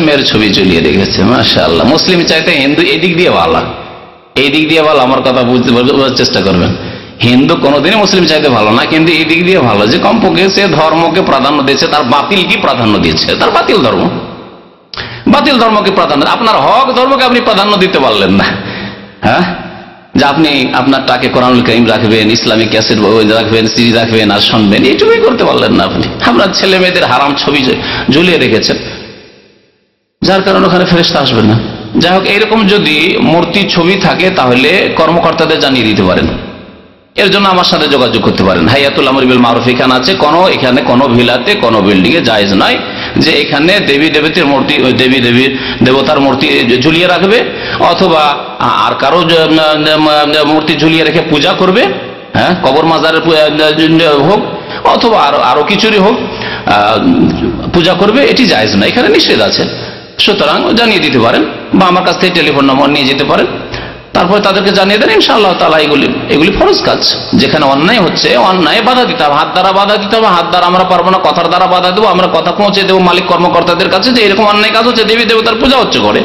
মেয়ের ছবি ঝুলিয়ে রেখেছে মাসা মুসলিম চাইতে হিন্দু এদিক দিয়ে ভালো। এই দিক দিয়ে ভালো, আমার কথা বুঝতে বোঝার চেষ্টা করবেন হিন্দু কোনোদিনই মুসলিম চাইতে ভালো না, কিন্তু এই দিক দিয়ে ভালো। যে কমপক্ষে সে ধর্মকে প্রাধান্য দিয়েছে, তার বাতিল কি প্রাধান্য দিয়েছে। তার বাতিল ধর্ম। বাতিল ধর্মকে প্রাধান্য, আপনার হক ধর্মকে আপনি প্রাধান্য দিতে পারলেন না। হ্যাঁ? যে আপনি আপনার টাকে কোরআন করিম রাখবেন, ইসলামিক ক্যাসেট রাখবেন সিরিজ রাখবেন আর শুনবেন, এইটুকুই করতে পারলেন না আপনি। আপনার ছেলে মেয়েদের হারাম ছবি ঝুলিয়ে রেখেছেন। যার কারণে ওখানে ফেরেস্তা আসবে না। যাই হোক এরকম যদি মূর্তি ছবি থাকে, তাহলে কর্মকর্তাদের জানিয়ে দিতে পারেন। এর জন্য আমার সাথে যোগাযোগ করতে পারেন। হাইয়াতুল আমরিবিল মারুফ, এখানে আছে। কোনো, এখানে কোনো ভিলাতে, কোনো বিল্ডিংয়ে জায়েজ নয় যে এখানে দেবী দেবতীর মূর্তি দেবী দেবী দেবতার মূর্তি ঝুলিয়ে রাখবে, অথবা আর কারও মূর্তি ঝুলিয়ে রেখে পূজা করবে হ্যাঁ কবর মাজারের হোক, অথবা আরও আরও কিছুরই হোক পূজা করবে, এটি জায়েজ না এখানে নিষেধ আছে। সুতরাং জানিয়ে দিতে পারেন বা আমার কাছ থেকে টেলিফোন নম্বর নিয়ে যেতে পারেন। তারপরে তাদেরকে জানিয়ে দেন, ইনশাআল্লাহ তালা এগুলি এগুলি ফরজ কাজ। যেখানে অন্যায় হচ্ছে, অন্যায় বাধা দিতে হবে, হাত দ্বারা বাধা দিতে হবে, হাত দ্বারা আমরা পারব না, কথার দ্বারা বাধা দেবো, আমরা কথা পৌঁছে দেবো মালিক কর্মকর্তাদের কাছে যে এরকম অন্যায় কাজ হচ্ছে, দেবী দেবতার পূজা হচ্ছে করে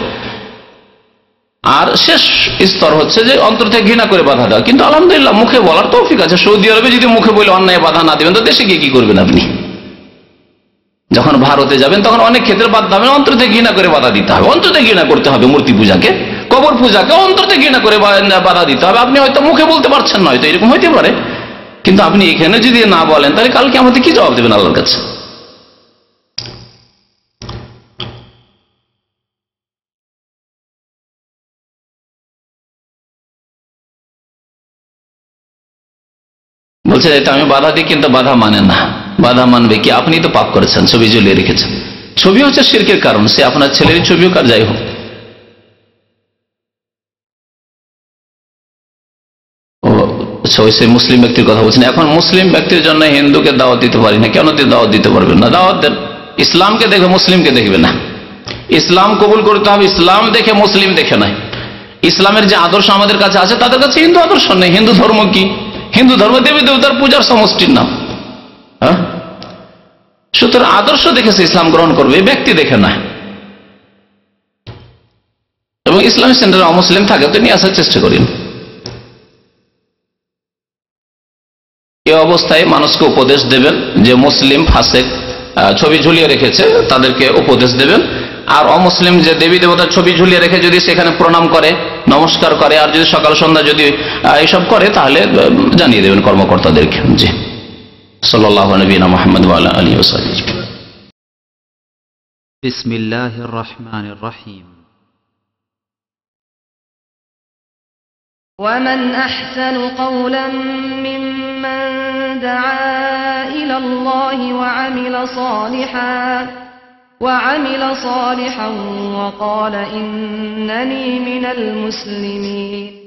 আর শেষ স্তর হচ্ছে যে অন্তর থেকে ঘৃণা করে বাধা দেওয়া। কিন্তু আলহামদুলিল্লাহ মুখে বলার তৌফিক আছে। সৌদি আরবে যদি মুখে বলে অন্যায় বাধা না দেবেন, তো দেশে গিয়ে কি করবেন আপনি? যখন ভারতে যাবেন, তখন অনেক ক্ষেত্রে বাধা হবে অন্তর থেকে ঘৃণা করে বাধা দিতে হবে, অন্তর থেকে ঘৃণা করতে হবে মূর্তি পূজাকে, কবর পূজাকে, অন্তর থেকে ঘৃণা করে বাধা দিতে হবে। আপনি হয়তো মুখে বলতে পারছেন না, হয়তো এরকম হইতে পারে। কিন্তু আপনি এখানে যদি না বলেন, তাহলে কালকে আমাদের কি জবাব দেবেন আল্লাহর কাছে? বলছে, এটা আমি বাধা দিই, কিন্তু বাধা মানে না। বাধা মানবে কি? আপনি তো পাপ করেছেন, ছবি ঝুলিয়ে রেখেছেন। ছবি হচ্ছে শিরকের কারণ, সে আপনার ছেলের ছবি হোক আর যাই হোক। আচ্ছা মুসলিম ব্যক্তির কথা বলছেন। এখন মুসলিম ব্যক্তির জন্য হিন্দুকে দাওয়াত দিতে পারি না। কেন দাওয়াত দিতে পারবেন না? দাওয়াত দেন। ইসলামকে দেখে মুসলিমকে দেখবে না। ইসলাম কবুল করতে হবে। ইসলাম দেখে মুসলিম দেখে নাই। ইসলামের যে আদর্শ আমাদের কাছে আছে, তাদের কাছে হিন্দু আদর্শ নেই। হিন্দু ধর্ম কি? হিন্দু ধর্ম দেবী দেবতার পূজার সমষ্টির নাম। হ্যাঁ? সুতরাং আদর্শ দেখে সে ইসলাম গ্রহণ করবে ব্যক্তি দেখে না। এবং ইসলামী সেন্টারে অমুসলিম থাকে, তো নিয়ে আসার চেষ্টা করেন এ অবস্থায় মানুষকে উপদেশ দেবেন যে মুসলিম ফাসেক ছবি ঝুলিয়ে রেখেছে, তাদেরকে উপদেশ দেবেন। আর অমুসলিম যে দেবী দেবতার ছবি ঝুলিয়ে রেখে যদি সেখানে প্রণাম করে, নমস্কার করে, আর যদি সকাল সন্ধ্যা যদি এইসব করে, তাহলে জানিয়ে দেবেন কর্মকর্তাদেরকে। জি। صلى الله على نبينا محمد وعلى آله وصحبه بسم الله الرحمن الرحيم. ومن أحسن قولا ممن دعا إلى الله وعمل صالحا وعمل صالحا وقال إنني من المسلمين.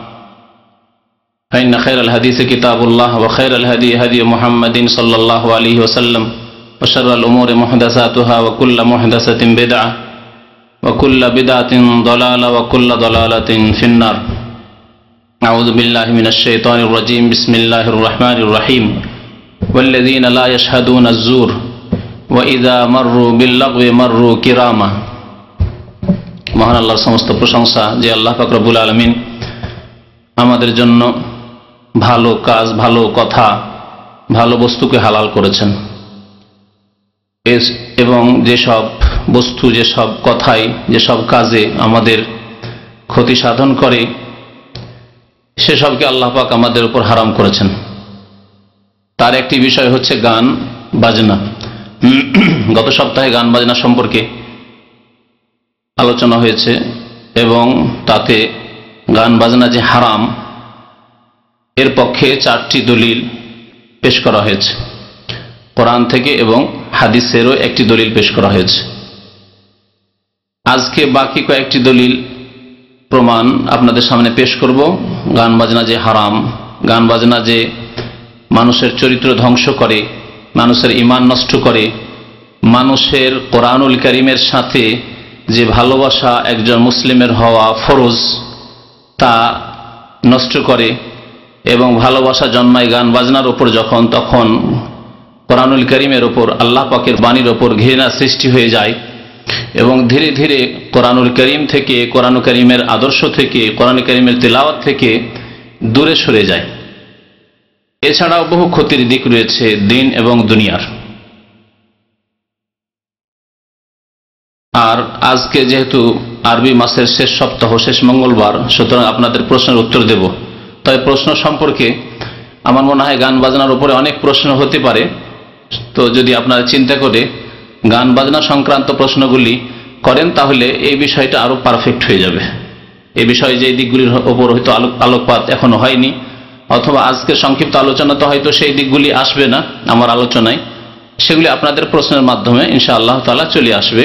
فإن خير الحديث كتاب الله وخير الهدي هدي محمد صلى الله عليه وسلم وشر الأمور محدثاتها وكل محدثة بدعة وكل بدعة ضلالة وكل ضلالة في النار أعوذ بالله من الشيطان الرجيم بسم الله الرحمن الرحيم والذين لا يشهدون الزور وإذا مروا باللغو مروا كراما মহান আল্লাহর সমস্ত প্রশংসা যে আল্লাহ ফাকরবুল আলমিন আমাদের জন্য ভালো কাজ, ভালো কথা, ভালো বস্তুকে হালাল করেছেন। এবং যেসব বস্তু, যেসব কথাই, যেসব কাজে আমাদের ক্ষতি সাধন করে, সেসবকে আল্লাহ পাক আমাদের উপর হারাম করেছেন। তার একটি বিষয় হচ্ছে গান বাজনা। গত সপ্তাহে গান বাজনা সম্পর্কে আলোচনা হয়েছে এবং তাতে গান বাজনা যে হারাম এর পক্ষে চারটি দলিল পেশ করা হয়েছে। কোরআন থেকে এবং হাদিসেরও একটি দলিল পেশ করা হয়েছে। আজকে বাকি কয়েকটি দলিল প্রমাণ আপনাদের সামনে পেশ করব। গান বাজনা যে হারাম, গান বাজনা যে মানুষের চরিত্র ধ্বংস করে, মানুষের ইমান নষ্ট করে, মানুষের কোরআনুল করিমের সাথে যে ভালোবাসা একজন মুসলিমের হওয়া ফরজ, তা নষ্ট করে এবং ভালোবাসা জন্মায় গান বাজনার ওপর যখন, তখন কোরআনুল করিমের ওপর আল্লাহ পাকের বাণীর ওপর ঘৃণা সৃষ্টি হয়ে যায় এবং ধীরে ধীরে কোরআনুল করিম থেকে, কোরআন করিমের আদর্শ থেকে, কোরআন করিমের তেলাওয়াত থেকে দূরে সরে যায়। এছাড়াও বহু ক্ষতির দিক রয়েছে দিন এবং দুনিয়ার। আর আজকে যেহেতু আরবি মাসের শেষ সপ্তাহ, শেষ মঙ্গলবার, সুতরাং আপনাদের প্রশ্নের উত্তর দেব। তাই প্রশ্ন সম্পর্কে আমার মনে হয় গান বাজনার উপরে অনেক প্রশ্ন হতে পারে। তো যদি আপনারা চিন্তা করে গান বাজনা সংক্রান্ত প্রশ্নগুলি করেন, তাহলে এই বিষয়টা আরও পারফেক্ট হয়ে যাবে। এই বিষয়ে যে দিকগুলির ওপর হয়তো আলোক আলোকপাত এখনও হয়নি, অথবা আজকে সংক্ষিপ্ত আলোচনাতে হয়তো সেই দিকগুলি আসবে না আমার আলোচনায়। সেগুলি আপনাদের প্রশ্নের মাধ্যমে ইনশা আল্লাহ তালা চলে আসবে।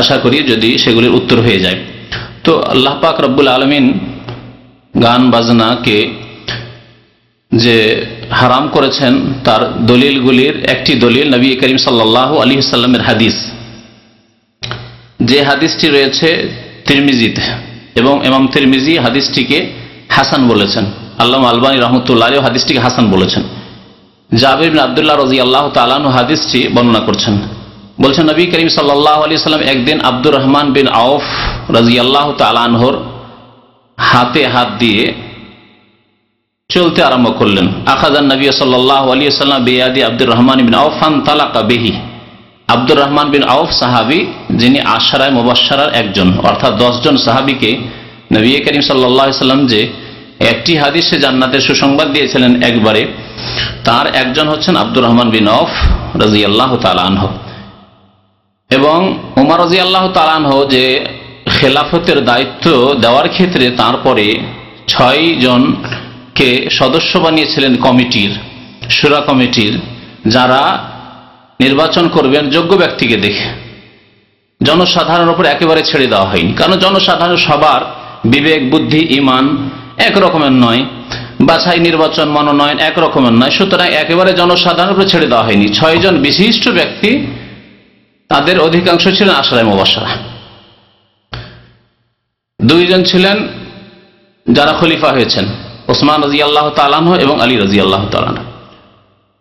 আশা করি যদি সেগুলির উত্তর হয়ে যায়। তো আল্লাহ পাক রব্বুল আলমিন গান বাজনাকে যে হারাম করেছেন, তার দলিলগুলির একটি দলিল নবী করিম সাল্লাহ আলী সাল্লামের হাদিস। যে হাদিসটি রয়েছে তিরমিজিতে এবং এমাম তিরমিজি হাদিসটিকে হাসান বলেছেন। আল্লাহ আলবানী রহমতুল্লাহ হাদিসটিকে হাসান বলেছেন। জাবির আবদুল্লাহ রাজি আল্লাহ তালানু হাদিসটি বর্ণনা করছেন। বলছেন, নবী করিম সাল্লাহ আলি সাল্লাম একদিন আব্দুর রহমান বিন আউফ রাজি আল্লাহ তালানহর হাতে হাত দিয়ে চলতে আরম্ভ করলেন। আখাজান নবী সাল্লাহ সাল্লাম বেয়াদি আব্দুর রহমান বিন আউফান তালাকা বেহি। আব্দুর রহমান বিন আউফ সাহাবি, যিনি আশারায় মুবাসার একজন, অর্থাৎ দশজন সাহাবিকে নবী করিম সাল্লাহ সাল্লাম যে একটি হাদিসে জান্নাতের সুসংবাদ দিয়েছিলেন একবারে, তার একজন হচ্ছেন আব্দুর রহমান বিন আউফ রাজি আল্লাহ তালানহ এবং উমার রাজি আল্লাহ তালানহ যে খেলাফতের দায়িত্ব দেওয়ার ক্ষেত্রে তারপরে ছয় জনকে সদস্য বানিয়েছিলেন কমিটির, সুরা কমিটির, যারা নির্বাচন করবেন যোগ্য ব্যক্তিকে দেখে। জনসাধারণের উপর একেবারে ছেড়ে দেওয়া হয়নি। কারণ জনসাধারণ সবার বিবেক, বুদ্ধি, ইমান এক রকমের নয়, বাছাই নির্বাচন মনোনয়ন এক রকমের নয়। সুতরাং একেবারে জনসাধারণের উপর ছেড়ে দেওয়া হয়নি। ছয়জন বিশিষ্ট ব্যক্তি তাদের অধিকাংশ ছিলেন আশরায় মোবাসারা দুইজন ছিলেন যারা খলিফা হয়েছেন, ওসমান রাজি আল্লাহ তালানহ এবং আলী রাজি আল্লাহ তালানহ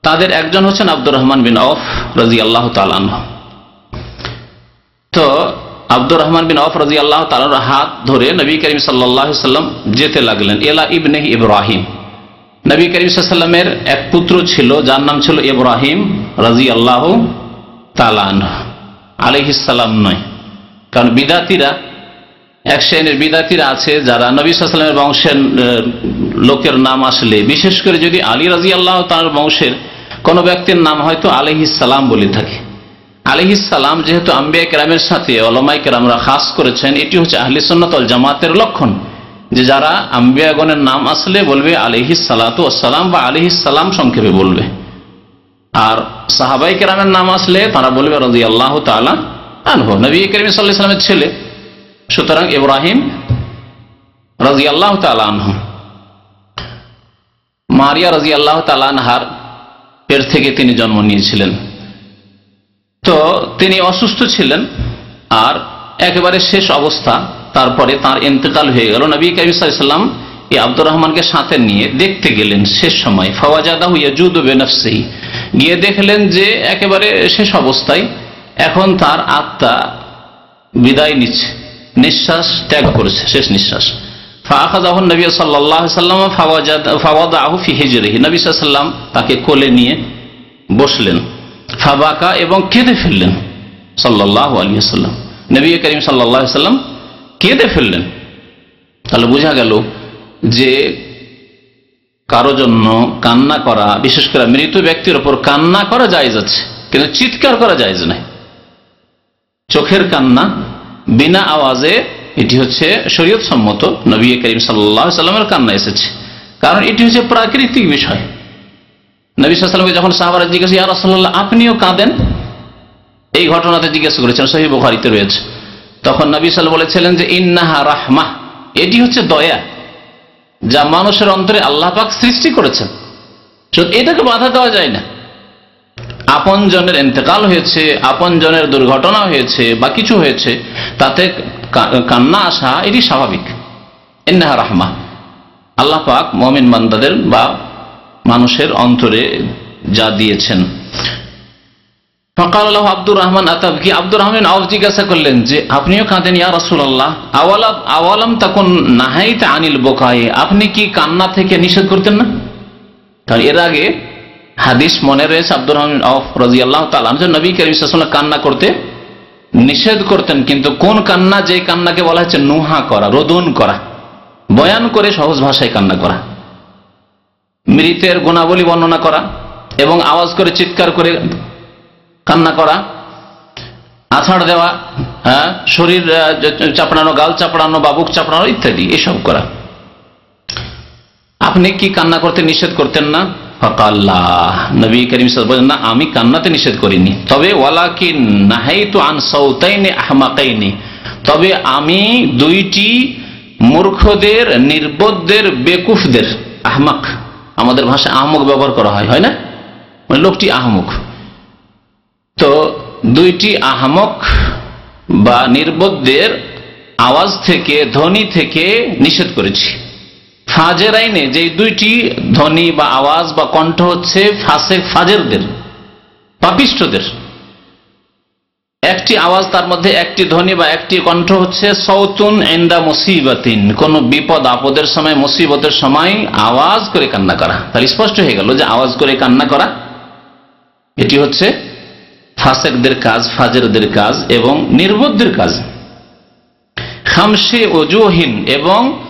তাদের একজন হচ্ছেন আব্দুর রহমান বিন অফ রাজি আল্লাহ তালানহ তো আব্দুর রহমান বিন অফ রাজি আল্লাহ তালার হাত ধরে নবী করিম সাল্লাহ সাল্লাম যেতে লাগলেন, এলা ইবনে ইব্রাহিম। নবী করিম সাল্লামের এক পুত্র ছিল, যার নাম ছিল ইব্রাহিম রাজি আল্লাহ তালান আলহিসাল্লাম নয়। কারণ বিদাতিরা এক শ্রেণির বিদাতিরা আছে যারা নবী সাল্লামের বংশের লোকের নাম আসলে, বিশেষ করে যদি আলী রাজি আল্লাহ তার বংশের কোনো ব্যক্তির নাম হয়তো আলহিসাল্লাম বলে থাকে। আলহিসাল্লাম যেহেতু আম্বিয়া কেরামের সাথে অলমাই কেরামরা খাস করেছেন, এটি হচ্ছে আহলি সন্ন্যতল জামাতের লক্ষণ যে যারা আম্বিয়াগণের নাম আসলে বলবে আলিহিস সালাতু আসসালাম বা আলিহিস সালাম সংক্ষেপে বলবে। আর সাহাবাই কেরামের নাম আসলে তারা বলবে রাজি আল্লাহ তালা আনহু। নবী করিম সাল্লাহ ইসলামের ছেলে সুতরাং ইব্রাহিম রাজি আল্লাহ তালা আনহু। মারিয়া রাজি আল্লাহ তালা আনহার পেট থেকে তিনি জন্ম নিয়েছিলেন। তো তিনি অসুস্থ ছিলেন আর একেবারে শেষ অবস্থা তারপরে তার ইন্তেকাল হয়ে গেল। নবী কাবিসাল্লাম এই আব্দুর রহমানকে সাথে নিয়ে দেখতে গেলেন শেষ সময়। ফওয়াজাদা ইয়াজুদ বেনফসি গিয়ে দেখলেন যে একেবারে শেষ অবস্থায় এখন তার আত্মা বিদায় নিচ্ছে। নিঃশ্বাস ত্যাগ করেছে, শেষ নিঃশ্বাস। ফাখাজাহুন নবী সাল্লাহ তাকে কোলে নিয়ে বসলেন, ফাবাকা এবং কেঁদে ফেললেন সাল্লাহ আলী সাল্লাম। নবী করিম সাল্লাম কেঁদে ফেললেন। তাহলে বোঝা গেল যে কারও জন্য কান্না করা, বিশেষ করে মৃত ব্যক্তির ওপর কান্না করা যায় যাচ্ছে কিন্তু চিৎকার করা যায় নাই। চোখের কান্না বিনা আওয়াজে এটি হচ্ছে শরীয়ত সম্মত নবী করিম সাল্লাহ সাল্লামের কান্না এসেছে। কারণ এটি হচ্ছে প্রাকৃতিক বিষয়। নবী সাল্লামকে যখন সাহাবারা জিজ্ঞাসা ইয়া রাসূলুল্লাহ, আপনিও কাঁদেন? এই ঘটনাতে জিজ্ঞাসা করেছেন সহি বুখারিতে রয়েছে। তখন নবী সাল বলেছিলেন যে, ইন্নাহা রাহমা এটি হচ্ছে দয়া, যা মানুষের অন্তরে আল্লাহ পাক সৃষ্টি করেছেন। এটাকে বাধা দেওয়া যায় না। আপন জনের এতেকাল হয়েছে, আপন জনের দুর্ঘটনা হয়েছে বা কিছু হয়েছে, তাতে কান্না আসা এটি স্বাভাবিক। ইন্নাহা রাহমা। আল্লাহ পাক মমিন বান্দাদের বা মানুষের অন্তরে যা দিয়েছেন। ফকাল আল্লাহ আব্দুর রহমান আতাব কি, আব্দুর রহমান আওয়াজ জিজ্ঞাসা করলেন যে, আপনিও কাঁদেন ইয়া রাসূলুল্লাহ? আওয়ালাম আওয়ালাম তখন নাহাইতে আনিল বোকায়ে, আপনি কি কান্না থেকে নিষেধ করতেন না? কারণ এর আগে হাদিস মনে রয়েছে আব্দুর রহমান অফ রাজি আল্লাহ তালাম যে নবী করিম সাল্লাম কান্না করতে নিষেধ করতেন, কিন্তু কোন কান্না? যে কান্নাকে বলা হচ্ছে নুহা করা, রোদন করা, বয়ান করে সহজ ভাষায় কান্না করা, মৃতের গুণাবলী বর্ণনা করা এবং আওয়াজ করে চিৎকার করে কান্না করা, আছাড় দেওয়া হ্যাঁ শরীর চাপড়ানো, গাল চাপড়ানো, বাবুক চাপড়ানো ইত্যাদি, এসব করা। আপনি কি কান্না করতে নিষেধ করতেন না? নবী করিম না, আমি কান্নাতে নিষেধ করিনি। তবে ওয়ালাকিন আন তবে আমি দুইটি মূর্খদের, নির্বোধদের, বেকুফদের আহমাক, আমাদের ভাষায় আহমক ব্যবহার করা হয় হয় না? মানে লোকটি আহমক। তো দুইটি আহমক বা নির্বোধদের আওয়াজ থেকে, ধ্বনি থেকে নিষেধ করেছি। ফাজের আইনে যে দুইটি ধ্বনি বা আওয়াজ বা কণ্ঠ হচ্ছে ফাসে ফাজেরদের পাপিষ্টদের একটি আওয়াজ তার মধ্যে একটি ধ্বনি বা একটি কণ্ঠ হচ্ছে সৌতুন এন্ডা মুসিবাতিন, কোন বিপদ আপদের সময়, মুসিবতের সময় আওয়াজ করে কান্না করা। তাহলে স্পষ্ট হয়ে গেল যে আওয়াজ করে কান্না করা, এটি হচ্ছে ফাসেকদের কাজ ফাজেরদের কাজ এবং নির্বোধদের কাজ। খামসে ওজুহীন এবং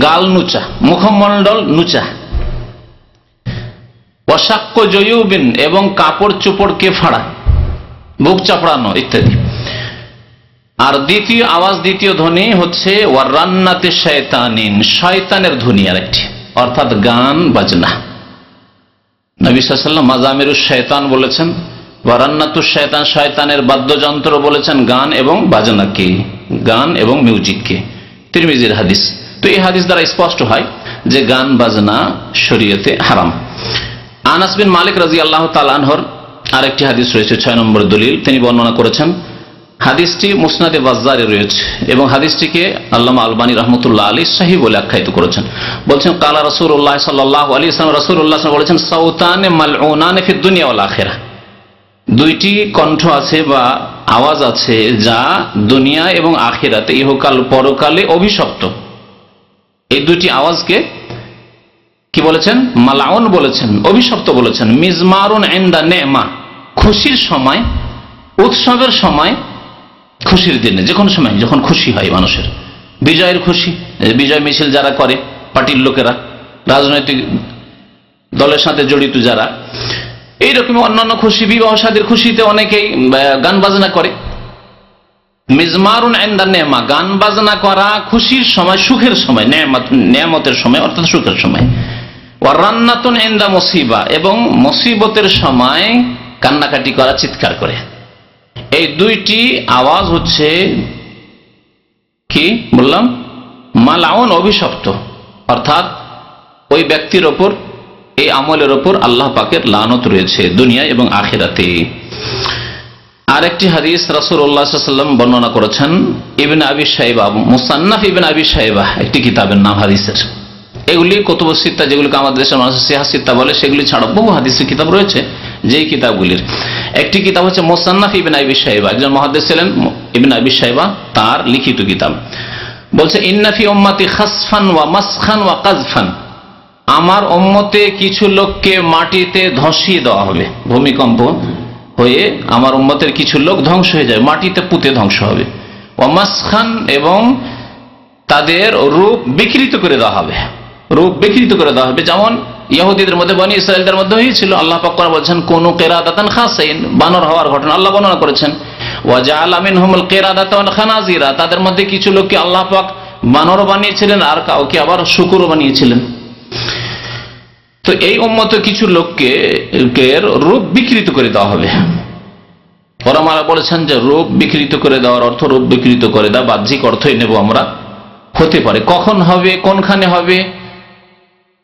গাল নুচা, মুখমণ্ডল নুচা। অসাক্য জয়ুবিন এবং কাপড় চোপড়কে ফাড়া, বুক চাপড়ানো ইত্যাদি। আর দ্বিতীয় আওয়াজ, দ্বিতীয় ধ্বনি হচ্ছে, ওয়ারান্নাতে শয়তানিন, শয়তানের ধ্বনি আর একটি অর্থাৎ গান বাজনা। নবী সাল্লাম মাজামিরুস শয়তান বলেছেন, ওয়ারান্নাতু শয়তান, শয়তানের বাদ্যযন্ত্র বলেছেন গান এবং বাজনাকে গান এবং মিউজিককে তিরমিজির হাদিস। তো এই হাদিস দ্বারা স্পষ্ট হয় যে গান, বাজনা শরীয়তে হারাম। আনাস বিন মালিক রাজি আল্লাহ তালানহর আরেকটি হাদিস রয়েছে, ছয় নম্বর দলিল। তিনি বর্ণনা করেছেন, হাদিসটি মুসনাদে বাজারে রয়েছে এবং হাদিসটিকে আল্লামা আলবানী রহমতুল্লাহ আলী সাহি বলে আখ্যায়িত করেছেন। বলছেন, কালা রসুল্লাহ সাল্লাহ আলী ইসলাম রসুল্লাহ বলেছেন সৌতানে মালউনানে ফিদ দুনিয়া আখেরা। দুইটি কণ্ঠ আছে বা আওয়াজ আছে যা দুনিয়া এবং আখেরাতে ইহকাল পরকালে অভিশপ্ত। এই দুটি আওয়াজকে কি বলেছেন? মালাউন বলেছেন, অভিশপ্ত বলেছেন। মিজমারুন এন্দা নেমা, খুশির সময়, উৎসবের সময়, খুশির দিনে যে কোনো সময়, যখন খুশি হয় মানুষের। বিজয়ের খুশি বিজয় মিছিল যারা করে, পার্টির লোকেরা, রাজনৈতিক দলের সাথে জড়িত যারা এইরকম অন্যান্য খুশি, বিবাহ সাদীর খুশিতে অনেকেই গান বাজনা করে। মিজমারুন এন্দা নেমা, গান বাজনা করা, খুশির সময়, সুখের সময় নেয়ামতের সময়, অর্থাৎ সুখের সময়। রান্নাতুন এন্দা মুসিবা, এবং মুসিবতের সময় কান্নাকাটি করা, চিৎকার করে। এই দুইটি আওয়াজ হচ্ছে কি বললাম? মালাউন অভিশপ্ত। অর্থাৎ ওই ব্যক্তির ওপর, এই আমলের ওপর আল্লাহ পাকের লানত রয়েছে দুনিয়া এবং আখেরাতে আর একটি হাদিস রাসুল্লাহাম বর্ণনা করেছেন, ইবিন আবি সাহেবা মুসান্নাফ ইবিন আবি সাহেবা একটি কিতাবের নাম হাদিসের। এগুলি কতব সিত্তা, যেগুলিকে আমাদের দেশের মানুষ সিহা সিত্তা বলে, সেগুলি ছাড়া বহু হাদিসের কিতাব রয়েছে যেই কিতাবগুলির। একটি কিতাব হচ্ছে মোসান্নাফ ইবিন আবি সাহেবা একজন মহাদেশ ছিলেন ইবিন আবি সাহেবা তার লিখিত কিতাব। বলছে ইন্নাফি ওম্মাতি খাসফান ওয়া মাসখান ওয়া কাজফান। আমার উম্মতে কিছু লোককে মাটিতে ধসিয়ে দেওয়া হবে, ভূমিকম্প হয়ে আমার উম্মতের কিছু লোক ধ্বংস হয়ে যায়, মাটিতে পুঁতে ধ্বংস হবে। ওয়ামাসখান এবং তাদের রূপ বিকৃত করে দেওয়া হবে। রূপ বিকৃত করে দেওয়া হবে। যেমন ইহুদিদের মধ্যে, বনি ইসরায়েলদের মধ্যে হয়েছিল, আল্লাহ পাক বলছেন, কোন কেরাদাতান খাসাইন বানর হওয়ার ঘটনা আল্লাহ বর্ণনা করেছেন। ওয়াজা আলামিন হুমুল কেরাদাতান খানাজিরা, তাদের মধ্যে কিছু লোককে আল্লাহ পাক বানর বানিয়েছিলেন, আর কাউকে আবার শুকুরও বানিয়েছিলেন। তো এই উম্মত কিছু লোককে রূপ বিকৃত করে দেওয়া হবে। পরমারা বলেছেন যে রূপ বিকৃত করে দেওয়ার অর্থ রূপ বিকৃত করে দেওয়া, বাহ্যিক অর্থই নেব আমরা। হতে পারে। কখন হবে, কোনখানে হবে,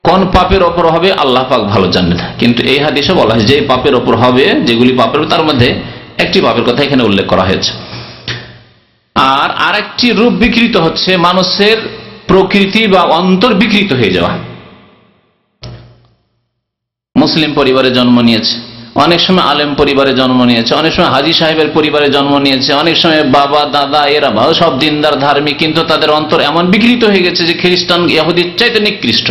কোন পাপের ওপর হবে, আল্লাহ পাক ভালো জানেন। কিন্তু এই হাদিসে বলা হয়, যে পাপের ওপর হবে, যেগুলি পাপের, তার মধ্যে একটি পাপের কথা এখানে উল্লেখ করা হয়েছে। আর আরেকটি রূপ বিকৃত হচ্ছে, মানুষের প্রকৃতি বা অন্তর বিকৃত হয়ে যাওয়া। মুসলিম পরিবারে জন্ম নিয়েছে। অনেক সময় আলেম পরিবারে জন্ম নিয়েছে, অনেক সময় হাজি সাহেবের পরিবারে জন্ম নিয়েছে, অনেক সময় বাবা, দাদা, এরা ভালো সব দিনদার, ধার্মিক, কিন্তু তাদের অন্তর এমন বিকৃত হয়ে গেছে যে খ্রিস্টান ইয়াহুদির চাইতে নিকৃষ্ট।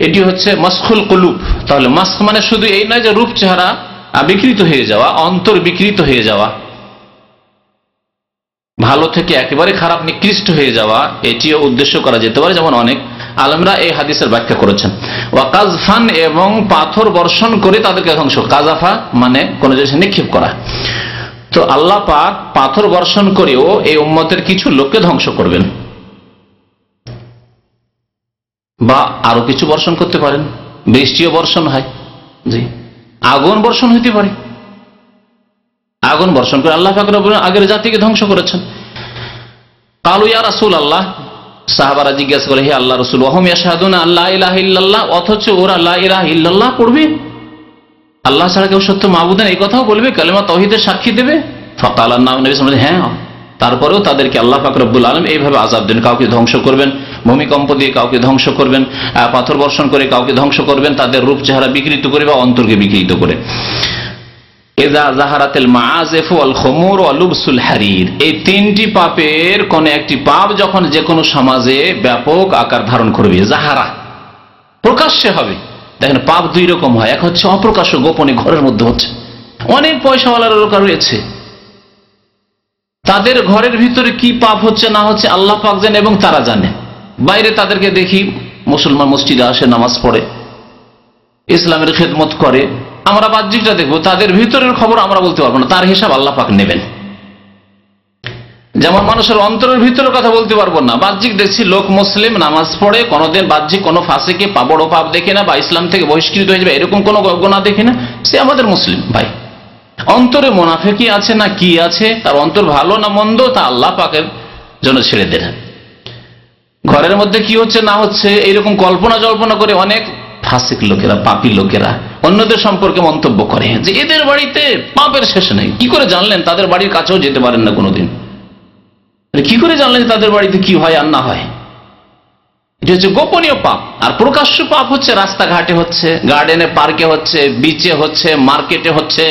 এটি হচ্ছে মাসখুল কুলুব। তাহলে মাস্ক মানে শুধু এই নয় যে রূপ চেহারা বিকৃত হয়ে যাওয়া, অন্তর বিকৃত হয়ে যাওয়া। ভালো থেকে একেবারে খারাপ, নিকৃষ্ট হয়ে যাওয়া, এটিও উদ্দেশ্য করা যেতে পারে, যেমন অনেক আলমরা এই হাদিসের ব্যাখ্যা করেছেন। ওয়াকাজফান এবং পাথর বর্ষণ করে তাদেরকে ধ্বংস। কাজাফা মানে কোন জিনিস নিক্ষেপ করা। তো আল্লাহ পাক পাথর বর্ষণ করেও এই উম্মতের কিছু লোককে ধ্বংস করবেন। বা আরও কিছু বর্ষণ করতে পারেন। বৃষ্টিও বর্ষণ হয়। জি। আগুন বর্ষণ হইতে পারে। আগুন বর্ষণ করে আল্লাহ রব্বুল আগের জাতিকে ধ্বংস করেছেন। কালু ইয়া রাসূল আল্লাহ সাহাবারা জিজ্ঞাসা করে হে আল্লাহ রসুল ওহম আল্লাহ ইলাহা অথচ ওরা লা ইলাহা ইল্লাল্লাহ পড়বে? আল্লাহ ছাড়া কেউ সত্য মাহবুদেন এই কথাও বলবে, কালেমা তহিদের সাক্ষী দেবে? ফকাল আল্লাহ হ্যাঁ। তারপরেও তাদেরকে আল্লাহ পাক রব্বুল আলম এইভাবে আজাব দেন, কাউকে ধ্বংস করবেন, ভূমিকম্প দিয়ে কাউকে ধ্বংস করবেন পাথর বর্ষণ করে কাউকে ধ্বংস করবেন, তাদের রূপ চেহারা বিকৃত করে বা অন্তরকে বিকৃত করে। এজা জাহারাতেল মাআজেফু আল খমুর ওয়া লুবসুল হারির। এই তিনটি পাপের কোন একটি পাপ যখন যে কোনো সমাজে ব্যাপক আকার ধারণ করবে, জাহারা। প্রকাশ্যে হবে। দেখেন, পাপ দুই রকম হয়। এক হচ্ছে অপ্রকাশ্য, গোপনে ঘরের মধ্যে হচ্ছে। অনেক পয়সাওয়ালার রয়েছে। তাদের ঘরের ভিতরে কি পাপ হচ্ছে না হচ্ছে আল্লাহ পাক জানে এবং তারা জানে। বাইরে তাদেরকে দেখি, মুসলমান মসজিদে আসে, নামাজ পড়ে, ইসলামের খেদমত করে। আমরা বাহ্যিকটা দেখব, তাদের ভিতরের খবর আমরা বলতে পারব না, তার হিসাব আল্লাহ পাক নেবেন। যেমন মানুষের অন্তরের ভিতরে কথা বলতে পারব না, বাহ্যিক দেখছি, লোক মুসলিম, নামাজ পড়ে, কোনোদিন বাহ্যিক কোনো ফাঁসেকে বড় পাপ দেখে না, বা ইসলাম থেকে বহিষ্কৃত হয়ে যাবে, এরকম কোনো গোনা দেখে না, সে আমাদের মুসলিম, ভাই। অন্তরে মোনাফেকি আছে না কি আছে, তার অন্তর ভালো না মন্দ, তা আল্লাহ পাকের জন্য ছেড়ে দেন। ঘরের মধ্যে কি হচ্ছে, না হচ্ছে এইরকম কল্পনা জল্পনা করে অনেক ফাসিক লোকেরা, পাপি লোকেরা অন্যদের সম্পর্কে মন্তব্য করে যে এদের বাড়িতে পাপের শেষ নেই। কি করে জানলেন? তাদের বাড়ির কাছেও যেতে পারেন না কোনোদিন। কি করে জানলেন তাদের বাড়িতে কি হয় আর না হয়? এটা হচ্ছে গোপনীয় পাপ। আর প্রকাশ্য পাপ হচ্ছে রাস্তাঘাটে হচ্ছে, গার্ডেনে, পার্কে হচ্ছে, বিচে হচ্ছে, মার্কেটে হচ্ছে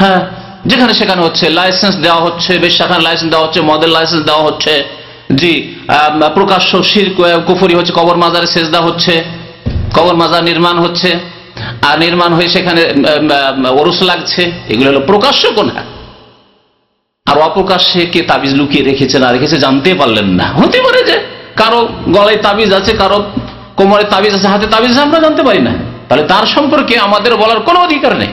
হ্যাঁ? যেখানে সেখানে হচ্ছে লাইসেন্স দেওয়া হচ্ছে বেশ সেখানে লাইসেন্স দেওয়া হচ্ছে, মদের লাইসেন্স দেওয়া হচ্ছে, জি প্রকাশ্য শির, কুফরি হচ্ছে, কবর মাজারে সেজদা হচ্ছে কবর মাজার নির্মাণ হচ্ছে, আর নির্মাণ হয়ে সেখানে ওরস লাগছে। এগুলো হলো প্রকাশ্য কোনটা আর অপ্রকাশ্যে কে তাবিজ লুকিয়ে রেখেছে, না রেখেছে জানতে পারলেন না। হতে পারে যে কারও গলায় তাবিজ আছে, কারও কোমরে তাবিজ আছে, হাতে তাবিজ আছে, আমরা জানতে পারি না। তাহলে তার সম্পর্কে আমাদের বলার কোনো অধিকার নেই।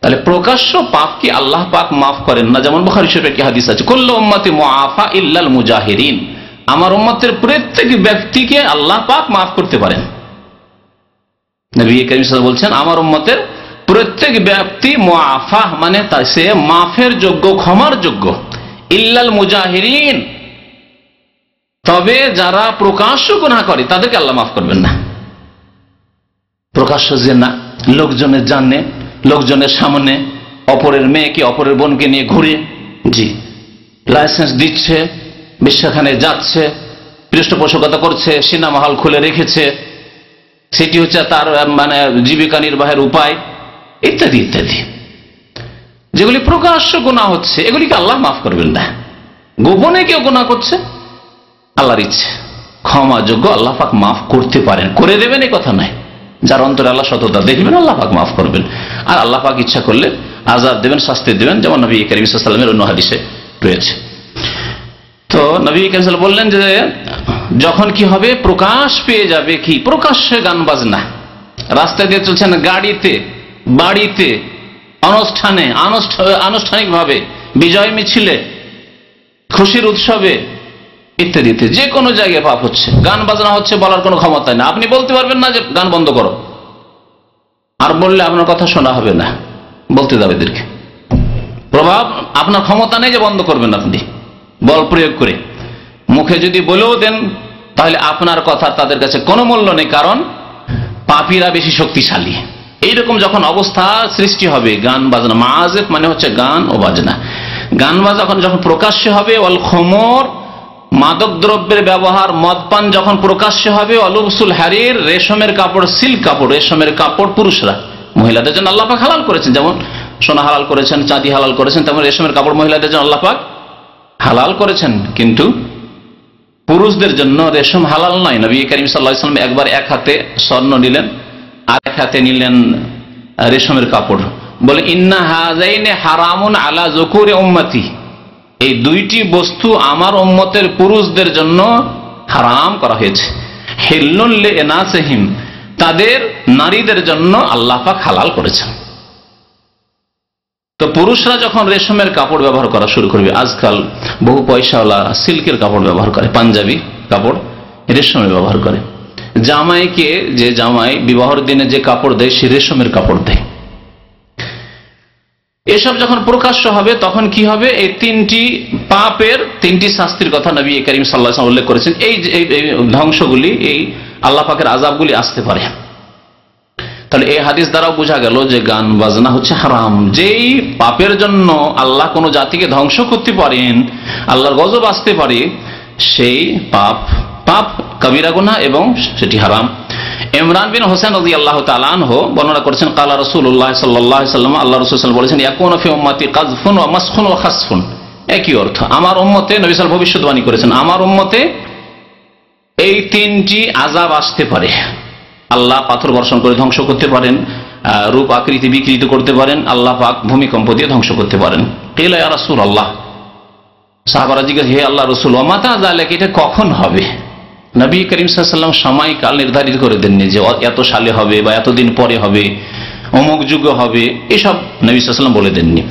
তাহলে প্রকাশ্য পাপ কি আল্লাহ পাক মাফ করেন না? যেমন বুখারী শরীফের একটি হাদিস আছে, কুল্লু উম্মতি মুআফা ইল্লাল মুজাহিরিন। আমার উম্মতের প্রত্যেক ব্যক্তিকে আল্লাহ পাক মাফ করতে পারেন। বলছেন, আমার উম্মতের প্রত্যেক ব্যক্তি মুআফা মানে সে মাফের যোগ্য, ক্ষমার যোগ্য। ইল্লাল মুজাহিরিন। তবে যারা প্রকাশ্য গুনাহ করে, তাদেরকে আল্লাহ মাফ করবেন না। প্রকাশ্য যে না, লোকজনের জানে, লোকজনের সামনে, অপরের মেয়েকে, অপরের বোনকে নিয়ে ঘুরে, জি, লাইসেন্স দিচ্ছে, বিশ্বখানে যাচ্ছে, পৃষ্ঠপোষকতা করছে, সিনেমা হল খুলে রেখেছে সেটি হচ্ছে তার মানে জীবিকা নির্বাহের উপায়, ইত্যাদি ইত্যাদি। যেগুলি প্রকাশ্য গুণা হচ্ছে, এগুলিকে আল্লাহ মাফ করবেন না। গোপনে কেউ গুণা করছে? আল্লাহর ইচ্ছে। ক্ষমাযোগ্য আল্লাহ পাক মাফ করতে পারেন। করে দেবেন এই কথা নয়। যার অন্তরে আল্লাহ সততা, দেখবেন আল্লাহ পাক মাফ করবেন। আর আল্লাহ পাক ইচ্ছা করলে আজাদ দেবেন, শাস্তি দেবেন, যেমন নবী করিম অন্য হাদিসে রয়েছে। তো নবী সাল্লাম বললেন যে, যখন কি হবে, প্রকাশ পেয়ে যাবে কি? প্রকাশ্যে গান বাজনা। রাস্তা দিয়ে চলছেন গাড়িতে, বাড়িতে অনুষ্ঠানে আনুষ্ঠানিকভাবে, বিজয় মিছিলে, খুশির উৎসবে, ইত্যাদিতে, যে কোনো জায়গায় পাপ হচ্ছে। গান বাজনা হচ্ছে বলার কোনো ক্ষমতা না আপনি বলতে পারবেন না যে, গান বন্ধ করো। আর বললে আপনার কথা শোনা হবে না। বলতে যাবে এদেরকে। প্রভাব আপনার ক্ষমতা নেই যে বন্ধ করবেন আপনি। বল প্রয়োগ করে। মুখে যদি বলেও দেন, তাহলে আপনার কথা তাদের কাছে কোনো মূল্য নেই, কারণ পাপিরা বেশি শক্তিশালী। এইরকম যখন অবস্থা সৃষ্টি হবে, গান বাজনা মাজেব মানে হচ্ছে গান ও বাজনা। গান বাজনা যখন যখন প্রকাশ্য হবে অল খমর, মাদক দ্রব্যের ব্যবহার, মদপান যখন প্রকাশ্য হবে অলুবসুল হারির, রেশমের কাপড়, সিল্ক কাপড়, রেশমের কাপড় পুরুষরা। মহিলাদের জন্য আল্লাপাক হালাল করেছেন, যেমন সোনা হালাল করেছেন, চাঁদি হালাল করেছেন, তেমন রেশমের কাপড় মহিলাদের জন্য আল্লাপাক হালাল করেছেন, কিন্তু পুরুষদের জন্য রেশম হালাল নয়। নবী করিম সাল্লাহ ইসলাম একবার এক হাতে স্বর্ণ নিলেন আর এক হাতে নিলেন রেশমের কাপড়। বলে, ইন্না হাজাইনে হারামুন আলা জকুরে উম্মতি। এই দুইটি বস্তু আমার উম্মতের পুরুষদের জন্য হারাম করা হয়েছে। হিল্লুল্লে এনাসেহিম, তাদের নারীদের জন্য আল্লাহ পাক হালাল করেছেন। তো পুরুষরা যখন রেশমের কাপড় ব্যবহার করা শুরু করবে, আজকাল বহু পয়সাওয়ালা সিল্কের কাপড় ব্যবহার করে, পাঞ্জাবি কাপড় রেশমের ব্যবহার করে। জামাইকে যে জামাই বিবাহর দিনে যে কাপড় দেয়, সে রেশমের কাপড় দেয়। এসব যখন প্রকাশ্য হবে, তখন কি হবে? এই তিনটি পাপের, তিনটি শাস্তির কথা নবী করিম সাল্লাহ উল্লেখ করেছেন। এই ধ্বংসগুলি, এই আল্লাহ পাকের আজাবগুলি আসতে পারে। তাহলে এই হাদিস দ্বারাও বোঝা গেল যে গান বাজনা হচ্ছে হারাম। যেই পাপের জন্য আল্লাহ কোনো জাতিকে ধ্বংস করতে পারেন, আল্লাহর গজব আসতে পারে, সেই পাপ পাপ কবিরা গুনা এবং সেটি হারাম। ইমরান বিন হোসেন রাজি আল্লাহ তালান তালানহ বর্ণনা করেছেন, কালা রসুল্লাহ সাল্লাহ সাল্লাম আল্লাহ রসুল বলেছেন, ইয়াকুন ফি উম্মতি কাজফুন ও মাসখুন ও খাসফুন। একই অর্থ, আমার উম্মতে নবী সাল ভবিষ্যৎবাণী করেছেন, আমার উম্মতে এই তিনটি আজাব আসতে পারে। আল্লাহ পাথর বর্ষণ করে ধ্বংস করতে পারেন রূপ আকৃতি বিকৃত করতে পারেন, আল্লাহ পাক ভূমিকম্প দিয়ে ধ্বংস করতে পারেন। রাসুল আল্লাহ সাহাবারা জিজ্ঞেস হে আল্লাহ রসুল মাতা জালেক এটা কখন হবে? নবী করিম সাল্লাম সময়কাল নির্ধারিত করে দেননি যে এত সালে হবে বা এতদিন পরে হবে, অমুক যুগে হবে, এসব নবী সাল্লাম বলে দেননি।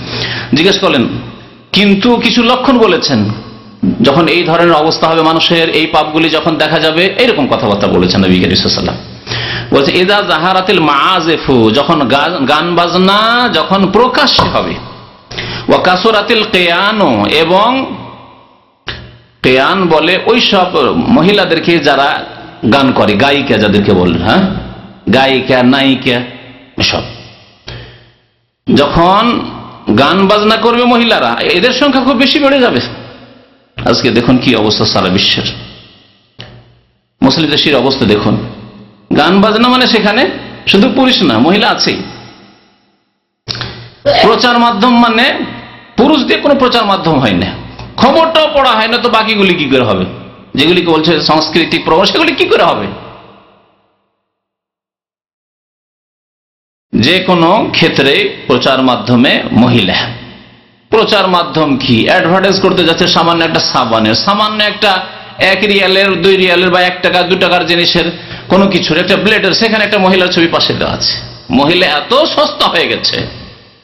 জিজ্ঞেস করলেন, কিন্তু কিছু লক্ষণ বলেছেন? যখন এই ধরনের অবস্থা হবে মানুষের, এই পাপগুলি যখন দেখা যাবে, এরকম কথাবার্তা বলেছেন নবী করিম সাল্লাম বলছে এদা জাহারাতিল মাআজেফু যখন গান বাজনা যখন প্রকাশ্যে হবে। ও কাসুরাতিল কেয়ানো এবং কেয়ান বলে ওই সব মহিলাদেরকে যারা গান করে, গায়িকা যাদেরকে বললেন হ্যাঁ? গায়িকা, নায়িকা, এসব। যখন গান বাজনা করবে মহিলারা, এদের সংখ্যা খুব বেশি বেড়ে যাবে। আজকে দেখুন কি অবস্থা সারা বিশ্বের। মুসলিম দেশের অবস্থা দেখুন। গান বাজনা মানে সেখানে শুধু পুরুষ না মহিলা আছেই। প্রচার মাধ্যম মানে পুরুষ দিয়ে কোনো প্রচার মাধ্যম হয় না। খবরটাও পড়া হয় না তো বাকিগুলি কি করে হবে? যেগুলিকে বলছে সাংস্কৃতিক প্রভাব সেগুলি কি করে হবে? যে কোনো ক্ষেত্রে প্রচার মাধ্যমে মহিলা। প্রচার মাধ্যম কি? অ্যাডভার্টাইজ করতে যাচ্ছে সামান্য একটা সাবানের। সামান্য একটা এক রিয়ালের দুই রিয়ালের বা এক টাকা দু টাকার জিনিসের কোনো কিছুর একটা ব্লেডের, সেখানে একটা মহিলার ছবি পাশে দেওয়া আছে। মহিলা এত সস্তা হয়ে গেছে,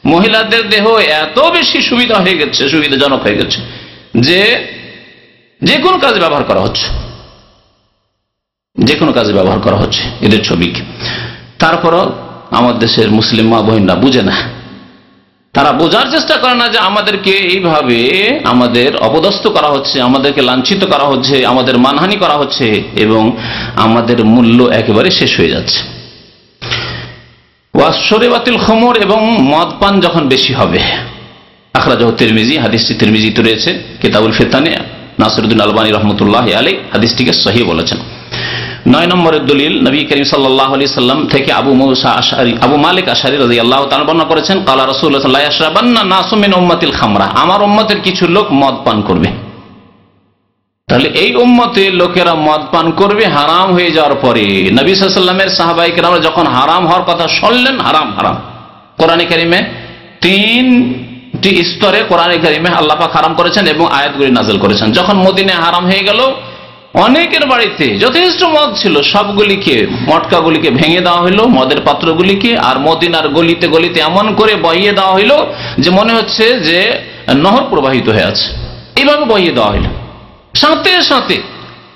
মহিলাদের দেহ এত বেশি সুবিধা হয়ে গেছে, সুবিধাজনক হয়ে গেছে, যে যে কোনো কাজে ব্যবহার করা হচ্ছে। যে কোনো কাজে ব্যবহার করা হচ্ছে এদের ছবিকে তারপরও আমার দেশের মুসলিম মা বোনরা বুঝে না। তারা বোঝার চেষ্টা করে না যে আমাদেরকে এইভাবে আমাদের অপদস্থ করা হচ্ছে, আমাদেরকে লাঞ্ছিত করা হচ্ছে, আমাদের মানহানি করা হচ্ছে এবং আমাদের মূল্য একেবারে শেষ হয়ে যাচ্ছে। ওয়াশরে বাতিল খমর এবং মদ পান যখন বেশি হবে, আখরাজাহ তিরমিজি, হাদিসটি তিরমিজিতে রয়েছে, কেতাবুল ফেতানে, নাসিরুদ্দিন আলবানী রহমতুল্লাহ আলী হাদিসটিকে সহি বলেছেন। নয় নম্বরের দলিল নবী করিম সাল্লাহ আলি সাল্লাম থেকে আবু মৌসা আশারি আবু মালিক আশারি রাজি আল্লাহ তালা বর্ণনা করেছেন, কালা রসুল্লাহ আশরাবান্না নাসুমিন উম্মাতিল খামরা আমার উম্মতের কিছু লোক মদ পান করবে। তাহলে এই উম্মতে লোকেরা মদ পান করবে হারাম হয়ে যাওয়ার পরে, নবী সাল্লামের সাহাবাহিক যখন হারাম হওয়ার কথা শুনলেন, হারাম হারাম। কোরআন কারিমে তিনটি স্তরে কোরআন কারিমে আল্লাপাক হারাম করেছেন এবং আয়াতগুলি নাজল করেছেন। যখন মদিনে হারাম হয়ে গেল অনেকের বাড়িতে যথেষ্ট মদ ছিল। সবগুলিকে, মটকাগুলিকে ভেঙে দেওয়া হলো মদের পাত্রগুলিকে, আর মদিনার গলিতে গলিতে এমন করে বহিয়ে দেওয়া হইল যে মনে হচ্ছে যে নহর প্রবাহিত হয়ে আছে। এইভাবে বহিয়ে দেওয়া হইল। সাথে সাথে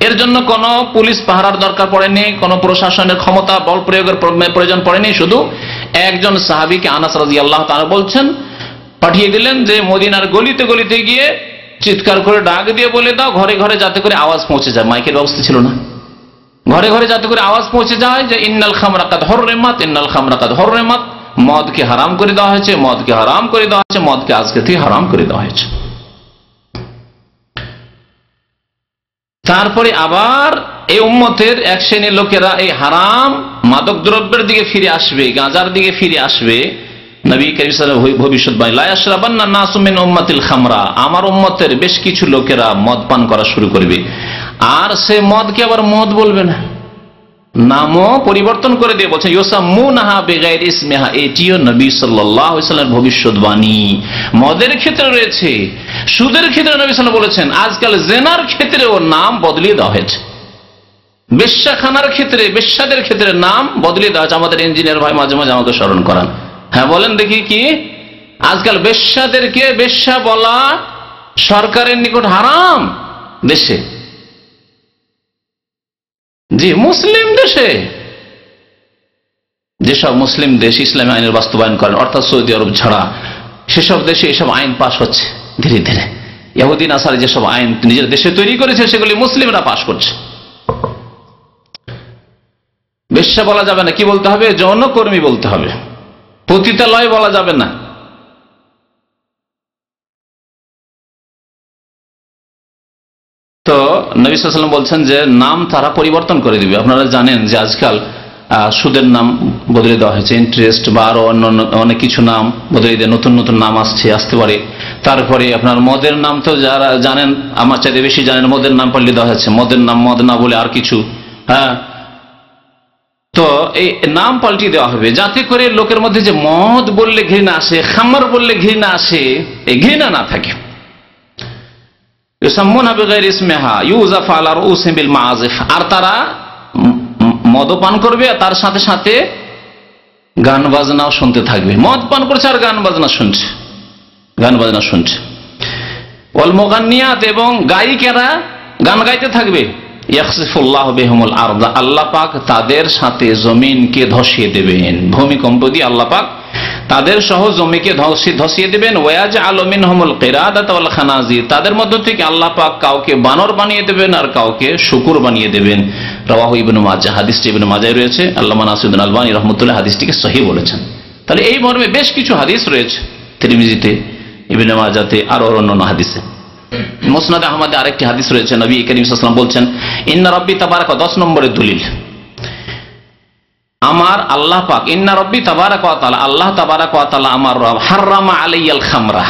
এর জন্য কোনো পুলিশ পাহারার দরকার পড়েনি, কোনো প্রশাসনের ক্ষমতা, বল প্রয়োগের প্রয়োজন পড়েনি। শুধু একজন সাহাবিকে আনাস রাজি আল্লাহ তারা বলছেন, পাঠিয়ে দিলেন যে মদিনার গলিতে গলিতে গিয়ে চিৎকার করে ডাক দিয়ে বলে দাও, ঘরে ঘরে যাতে করে আওয়াজ পৌঁছে যায়। মাইকের ব্যবস্থা ছিল না। ঘরে ঘরে যাতে করে আওয়াজ পৌঁছে যায় যে, ইন্নাল খামরাকাত হরেমাত ইন্নাল খামরাকাত হরেমাত মদকে হারাম করে দেওয়া হয়েছে, মদকে হারাম করে দেওয়া হয়েছে, মদকে আজকে থেকে হারাম করে দেওয়া হয়েছে। তারপরে আবার এই উম্মতের এক শ্রেণির লোকেরা এই হারাম মাদক দ্রব্যের দিকে ফিরে আসবে, গাঁজার দিকে ফিরে আসবে। নবী ভবিষ্যৎবাণী লায়াসরাবান্না নাসুমিন উম্মাতিল খামরা, আমার উম্মতের বেশ কিছু লোকেরা মদ পান করা শুরু করবে। আর সে মদকে আবার মদ বলবে না। নামও পরিবর্তন করে দিয়ে বলছেন ইউসামুনাহা বেগাইর ইসমেহা, এটিও নবী সাল্লামের ভবিষ্যৎবাণী। মদের ক্ষেত্রে রয়েছে, সুদের ক্ষেত্রে নবী সাল্লাল্লাহু বলেছেন, আজকাল জেনার ক্ষেত্রেও নাম বদলিয়ে দেওয়া হয়েছে। বেশ্যাখানার ক্ষেত্রে, বেশ্যাদের ক্ষেত্রে নাম বদলিয়ে দেওয়া আমাদের ইঞ্জিনিয়ার ভাই মাঝে মাঝে আমাকে স্মরণ করান। হ্যাঁ বলেন দেখি কি? আজকাল বেশ্যাদেরকে বেশ্যা বলা সরকারের নিকট হারাম। দেশে। জি, মুসলিম দেশে। যেসব মুসলিম দেশ ইসলামী আইনের বাস্তবায়ন করেন, অর্থাৎ সৌদি আরব ছাড়া, সেসব দেশে এসব আইন পাশ হচ্ছে ধীরে ধীরে। ইহুদিন আসার যেসব আইন নিজের দেশে তৈরি করেছে, সেগুলি মুসলিমরা পাশ করছে। বেশ্যা বলা যাবে না, কি বলতে হবে? যৌনকর্মী বলতে হবে। পতিতালয় বলা যাবে না। তো নবী সাল্লাম বলছেন যে, নাম তারা পরিবর্তন করে দিবে। আপনারা জানেন যে আজকাল সুদের নাম বদলে দেওয়া হয়েছে ইন্টারেস্ট বা আরও অন্য অনেক কিছু নাম বদলে দিয়ে নতুন নতুন নাম আসছে, আসতে পারে। তারপরে আপনার মদের নাম তো যারা জানেন, আমার চাইতে বেশি জানেন, মদের নাম পাল্টে দেওয়া হচ্ছে মদের নাম মদ না বলে আর কিছু হ্যাঁ? তো এই নাম পাল্টে দেওয়া হবে। যাতে করে লোকের মধ্যে যে মদ বললে ঘৃণা আসে, খামার বললে ঘৃণা আসে, এই ঘৃণা না থাকে। আর তারা মদপান করবে তার সাথে সাথে গান বাজনাও শুনতে থাকবে। মদ পান করছে আর গান বাজনা শুনছে। গান বাজনা শুনছে। অলমোগানিয়াত এবং গায়িকেরা গান গাইতে থাকবে। পাক তাদের সাথে জমিনকে ধসিয়ে দেবেন। ভূমিকম্প দিয়ে তাদের সহ জমিকে ধসিয়ে দেবেন। ওয়াজ আলমিন হমুল খানাজি তাদের মধ্য থেকে আল্লাহ পাক কাউকে বানর বানিয়ে দেবেন আর কাউকে শুকুর বানিয়ে দেবেন। রবাহ ইবনু মাজা, হাদিসটি ইবনু রয়েছে। আল্লাহ নাসিউদ্দিন আলবানী রহমতুল্লাহ হাদিসটিকে সহি বলেছেন। তাহলে এই মর্মে বেশ কিছু হাদিস রয়েছে। তিরমিজিতে, ইবনে মাজাতে আর অন্যান্য হাদিসে। মোসনাদ আহমদে আরেকটি হাদিস রয়েছে, নবী করিম সাল্লাম বলছেন, ইন্না রব্বি তাবারাক দশ নম্বরের দলিল। আমার আল্লাহ পাক, ইন্না রব্বি তাবারাক আল্লাহ তাবারাক আমার রব, হাররামা আলাইয়াল খামরা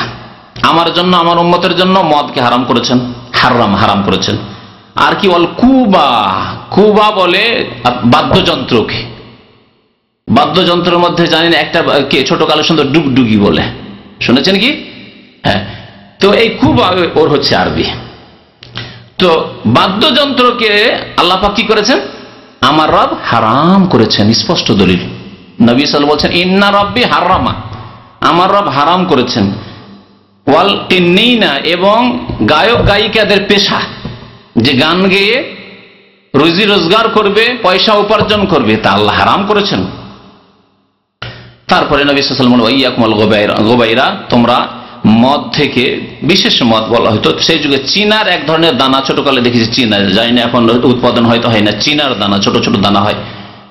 আমার জন্য, আমার উম্মতের জন্য মদকে হারাম করেছেন। হারাম হারাম করেছেন। আর কি বল কুবা কুবা বলে বাদ্যযন্ত্রকে। বাদ্যযন্ত্রের মধ্যে জানেন একটা কে ছোট কালো সুন্দর ডুগডুগি বলে। শুনেছেন কি? হ্যাঁ। তো এই কুবা ওর হচ্ছে আরবি। তো বাদ্যযন্ত্রকে আল্লাপাক কি করেছেন? আমার রব হারাম করেছেন, স্পষ্ট দলিল। নবী সাল বলছেন, ইন্না রব্বি হারামা। আমার রব হারাম করেছেন। ওয়াল টিন্নিনা এবং গায়ক গায়িকাদের পেশা, যে গান গেয়ে রুজি রোজগার করবে, পয়সা উপার্জন করবে, তা আল্লাহ হারাম করেছেন। তারপরে নবী সাল্লাম ওয়াইয়াকুমাল গোবাইরা, তোমরা মদ থেকে বিশেষ মদ বলা হয়তো সেই যুগে চীনার এক ধরনের দানা ছোটকালে দেখেছি চীনা জানি না এখন উৎপাদন হয়তো হয় না চীনার দানা ছোট ছোট দানা হয়।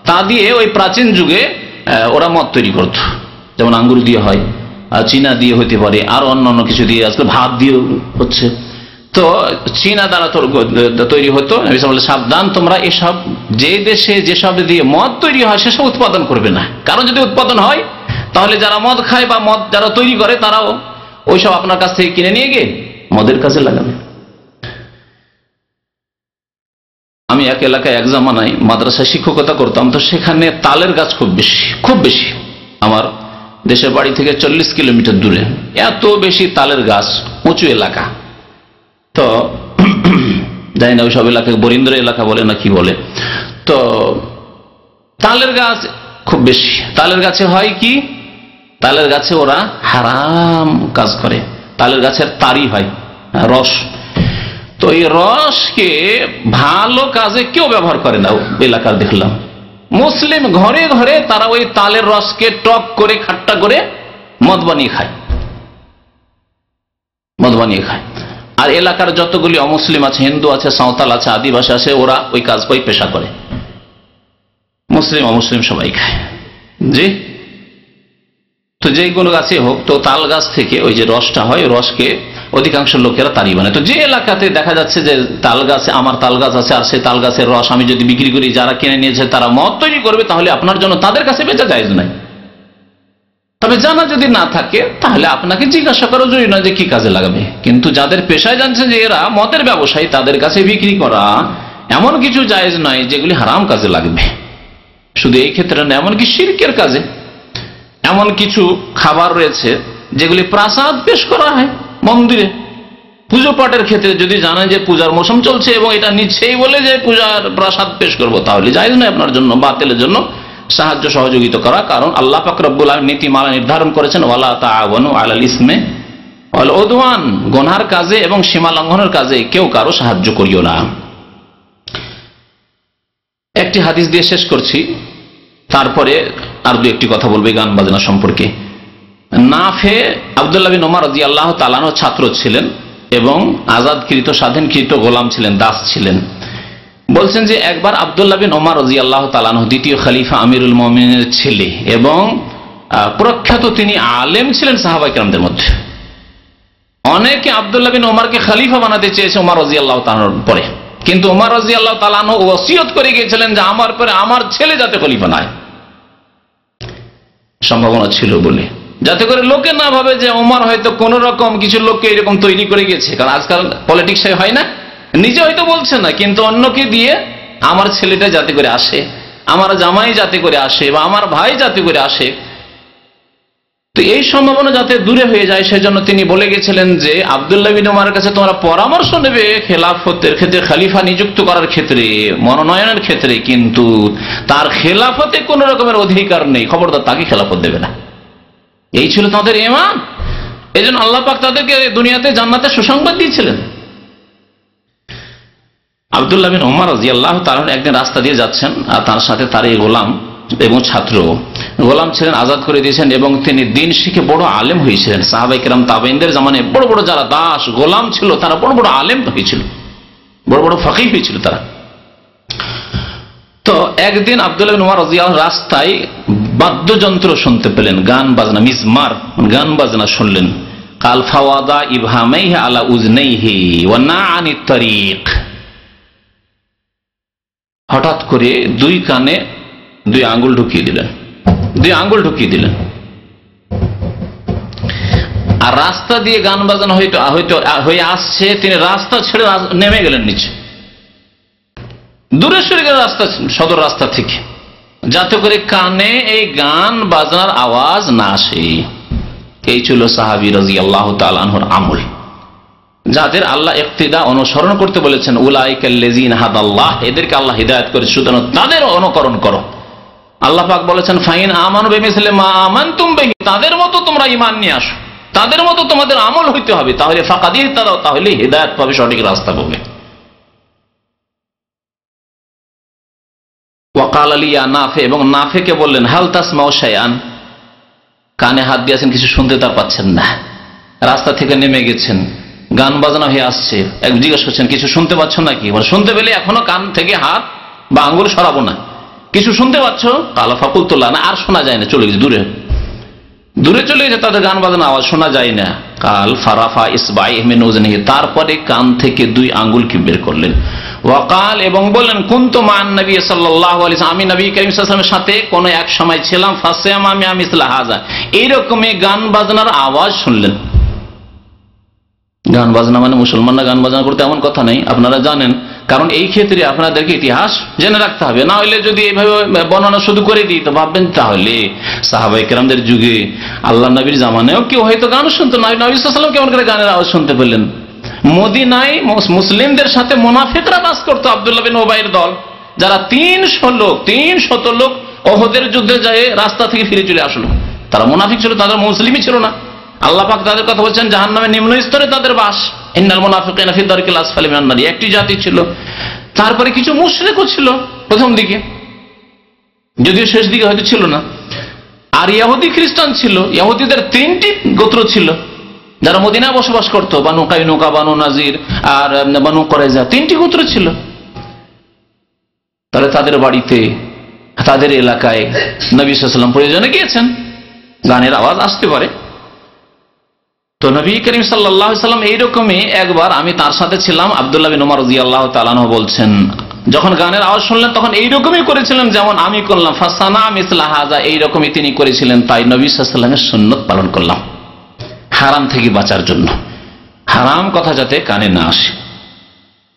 তা দিয়ে ওই প্রাচীন যুগে ওরা মদ তৈরি করত যেমন আঙ্গুর দিয়ে হয় আর চীনা দিয়ে হতে পারে আর অন্য অন্য কিছু দিয়ে আজকে ভাত দিয়ে হচ্ছে। তো চীনা দ্বারা তৈরি হতো বলে, সাবধান তোমরা এসব যে দেশে যেসব দিয়ে মদ তৈরি হয় সেসব উৎপাদন করবে না। কারণ যদি উৎপাদন হয় তাহলে যারা মদ খায় বা মদ যারা তৈরি করে তারাও ওইসব আপনার কাছ থেকে কিনে নিয়ে গিয়ে মদের কাছে লাগাবে। আমি এক এলাকায় এক জামানায় মাদ্রাসায় শিক্ষকতা করতাম, তো সেখানে তালের গাছ খুব বেশি খুব বেশি। আমার দেশের বাড়ি থেকে চল্লিশ কিলোমিটার দূরে। এত বেশি তালের গাছ, উঁচু এলাকা। তো জানি না ওইসব এলাকাকে বরিন্দ্র এলাকা বলে না কি বলে। তো তালের গাছ খুব বেশি। তালের গাছে হয় কি? তালের গাছে ওরা হারাম কাজ করে। তালের গাছের তারি হয় রস। তো এই রসকে ভালো কাজে কেউ ব্যবহার করে না, এলাকার দেখলাম। মুসলিম ঘরে ঘরে তারা ওই তালের রসকে টক করে, খাট্টা করে মদ বানিয়ে খায়। মদ বানিয়ে খায়। আর এলাকার যতগুলি অমুসলিম আছে, হিন্দু আছে, সাঁওতাল আছে, আদিবাসী আছে, ওরা ওই কাজ ওই পেশা করে। মুসলিম অমুসলিম সবাই খায়। জি? তো যে কোনো গাছে হোক, তো তাল গাছ থেকে ওই যে রসটা হয়, রসকে অধিকাংশ লোকেরা তারি বানায়। তো যে এলাকাতে দেখা যাচ্ছে যে তাল গাছে, আমার তাল গাছ আছে আর সেই তাল গাছের রস আমি যদি বিক্রি করি, যারা কিনে নিয়েছে তারা মদ তৈরি করবে, তাহলে আপনার জন্য তাদের কাছে বেচা যায় নাই। তবে জানা যদি না থাকে, তাহলে আপনাকে জিজ্ঞাসা করা জরুরি নয় যে কি কাজে লাগাবে। কিন্তু যাদের পেশায় জানছে যে এরা মদের ব্যবসায়ী, তাদের কাছে বিক্রি করা এমন কিছু জায়েজ নয় যেগুলি হারাম কাজে লাগবে। শুধু এই ক্ষেত্রে না এমনকি শিরকের কাজে। এমন কিছু খাবার রয়েছে যেগুলি প্রাসাদ পেশ করা হয় মন্দিরে। পুজো পাঠের ক্ষেত্রে যদি জানেন যে পূজার মৌসুম চলছে এবং এটা নিচ্ছেই বলে যে পূজার প্রাসাদ পেশ করব, তাহলে জায়জ নয় আপনার জন্য, বাতিলের জন্য সাহায্য সহযোগিতা করা, কারণ আল্লাহ ফাকরবুল আলম নীতিমালা নির্ধারণ করেছেন, ওয়ালা তাআওয়ানু আলাল ইসমে ওয়াল উদওয়ান। গোনার কাজে এবং সীমা লঙ্ঘনের কাজে কেউ কারও সাহায্য করিও না। একটি হাদিস দিয়ে শেষ করছি। তারপরে আর দু একটি কথা বলবে গান বাজনা সম্পর্কে। নাফে আবদুল্লাহ বিন ওমর রাজি আল্লাহ তালানো ছাত্র ছিলেন এবং আজাদকৃত, স্বাধীনকৃত গোলাম ছিলেন, দাস ছিলেন। বলছেন যে একবার আবদুল্লাহ বিন ওমর রাজি আল্লাহ তালানো দ্বিতীয় খালিফা আমিরুল মমিনের ছেলে এবং প্রখ্যাত তিনি আলেম ছিলেন সাহাবাইকরামদের মধ্যে। অনেকে আবদুল্লাহ বিন ওমরকে খালিফা বানাতে চেয়েছে ওমর রাজি আল্লাহ তালানোর পরে। কিন্তু ওমর রাজি আল্লাহ তালানো ওসিয়ত করে গিয়েছিলেন যে আমার পরে আমার ছেলে যাতে খলিফা নয় সম্ভাবনা ছিল বলে। যাতে করে লোকে না ভাবে যে ওমার হয়তো কোন রকম কিছু লোককে এরকম তৈরি করে গেছে কারণ আজকাল পলিটিক্স হয় না। নিজে হয়তো বলছে না, কিন্তু অন্যকে দিয়ে আমার ছেলেটা যাতে করে আসে, আমার জামাই যাতে করে আসে বা আমার ভাই যাতে করে আসে তো এই সম্ভাবনা যাতে দূরে হয়ে যায়, সেজন্য তিনি বলে গেছিলেন যে, আবদুল্লাহ বিন উমারের কাছে তোমরা পরামর্শ নেবে খেলাফতের ক্ষেত্রে, খালিফা নিযুক্ত করার ক্ষেত্রে, মনোনয়নের ক্ষেত্রে, কিন্তু তার খেলাফতে কোন রকমের অধিকার নেই। খবরদার তাকে খেলাফত দেবে না। এই ছিল তাদের এমান এই জন্য আল্লাহ পাক তাদেরকে দুনিয়াতে জান্নাতে সুসংবাদ দিয়েছিলেন। আবদুল্লাহ বিন ওমর রাজি আল্লাহ তার একদিন রাস্তা দিয়ে যাচ্ছেন, আর তার সাথে তার এই গোলাম এবং ছাত্র। গোলাম ছিলেন আজাদ করে দিয়েছেন এবং তিনি দিন শিখে বড় আলেম হয়েছিলেন। সাহাবাই তাবেনদের জামানে বড় বড় যারা দাস, গোলাম ছিল, তারা বড় বড় আলেম হয়েছিল। বড় বড় ফাঁকি হয়েছিল তারা। তো একদিন আব্দুল্লাহ রাদিয়াল্লাহু আনহু রাস্তায় বাদ্যযন্ত্র শুনতে পেলেন, গান বাজনা, মিজমার গান বাজনা শুনলেন। কাল ফাওয়াদা ইবহামাইহি আলা উজনাইহি ওয়া নাআনি তারিক। হঠাৎ করে দুই কানে দুই আঙ্গুল ঢুকিয়ে দিলেন। দুই আঙ্গুল ঢুকিয়ে দিলেন। আর রাস্তা দিয়ে গান বাজানো হয়তো হয়তো হয়ে আসছে, তিনি রাস্তা ছেড়ে নেমে গেলেন নিচে। দূরে সরে গেলেন রাস্তা, সদর রাস্তা থেকে। যাতে করে কানে এই গান বাজনার আওয়াজ না আসে। এই ছিল সাহাবি রাজি আল্লাহ তালহর আমল। যাদের আল্লাহ ইক্তিদা অনুসরণ করতে বলেছেন উলাইকাল্লেজিন হাদ আল্লাহ এদেরকে আল্লাহ হিদায়ত করে সুতরাং তাদের অনুকরণ করো। আল্লাহ পাক বলেছেন, ফাইন আমান বেমিসলে মা আমান তুমি তাদের মতো তোমরা ইমান নিয়ে আসো। তাদের মতো তোমাদের আমল হইতে হবে। তাহলে ফাঁকা তারাও তাহলে হৃদায়ত পাবে সঠিক রাস্তা পাবে ওয়াকাল আলিয়া নাফে, এবং নাফেকে বললেন, হাল তাসমাও শায়ান কানে হাত দিয়েছেন, কিছু শুনতে তার পাচ্ছেন না। রাস্তা থেকে নেমে গেছেন। গান বাজানো হয়ে আসছে। এক জিজ্ঞেস করছেন, কিছু শুনতে পাচ্ছ নাকি? শুনতে পেলে এখনও কান থেকে হাত বা আঙ্গুল সরাবো না। কিছু শুনতে পাচ্ছ? কালা ফাকুল তোলা না, আর শোনা যায় না, চলে গেছে, দূরে। দূরে চলে গেছে, তাদের গান বাজানো আওয়াজ শোনা যায় না। কাল ফারাফা ইসবাই মেনুজনিহি, তারপরে কান থেকে দুই আঙ্গুলকে বের করলেন। ওয়াকাল, এবং বললেন, কুন্ত মান নবী সাল্লাহ আমি নবী করিম সাল্লামের সাথে কোন এক সময় ছিলাম ফাসেম আমি আমি হাজা। এইরকমই গান বাজনার আওয়াজ শুনলেন। গান বাজনা মানে মুসলমানরা গান বাজনা করতে এমন কথা নেই, আপনারা জানেন। কারণ এই ক্ষেত্রে আপনাদেরকে ইতিহাস জেনে রাখতে হবে। না হলে যদি এইভাবে বর্ণনা শুধু করে দিই, তো ভাববেন তাহলে সাহাবাই কেরামদের যুগে আল্লাহ নবীর জামানেও কেউ হয়তো গান শুনতো না। নবী সাল্লাম কেমন করে গানের আওয়াজ শুনতে পেলেন? মদিনায় মুস- মুসলিমদের সাথে মোনাফিকরা বাস করতো আবদুল্লাহ বিন ওবাইয়ের দল। যারা তিনশো লোক তিন শত লোক অহদের যুদ্ধে যায় রাস্তা থেকে ফিরে চলে আসলো। তারা মুনাফিক ছিল, তাদের মুসলিমই ছিল না। আল্লাহ পাক তাদের কথা বলছেন জাহান নামে নিম্ন স্তরে তাদের বাস। একটি জাতি ছিল, তারপরে কিছু মুশরিকও ছিল প্রথম দিকে। যদিও শেষ দিকে হয়তো ছিল না। আর ইয়াহুদি খ্রিস্টান ছিল, ইয়াহুদিদের তিনটি গোত্র ছিল, যারা মদিনায় বসবাস করতো, বানু কাইনুকা, বানু নাজির আর বানু করেজা তিনটি গোত্র ছিল। তাহলে তাদের বাড়িতে, তাদের এলাকায় নবী সাল্লাম প্রয়োজনে গিয়েছেন। গানের আওয়াজ আসতে পারে। তো নবী করিম সাল্লাহ সাল্লাম এইরকমই একবার আমি তার সাথে ছিলাম, আবদুল্লাহ বিন উমর রাজি আল্লাহ তালানো বলছেন। যখন গানের আওয়াজ শুনলেন, তখন এইরকমই করেছিলেন যেমন আমি করলাম। ফাসানা মিসলা হাজা এইরকমই তিনি করেছিলেন। তাই নবী সাল্লামের সুন্নত পালন করলাম। হারাম থেকে বাঁচার জন্য। হারাম কথা যাতে কানে না আসে।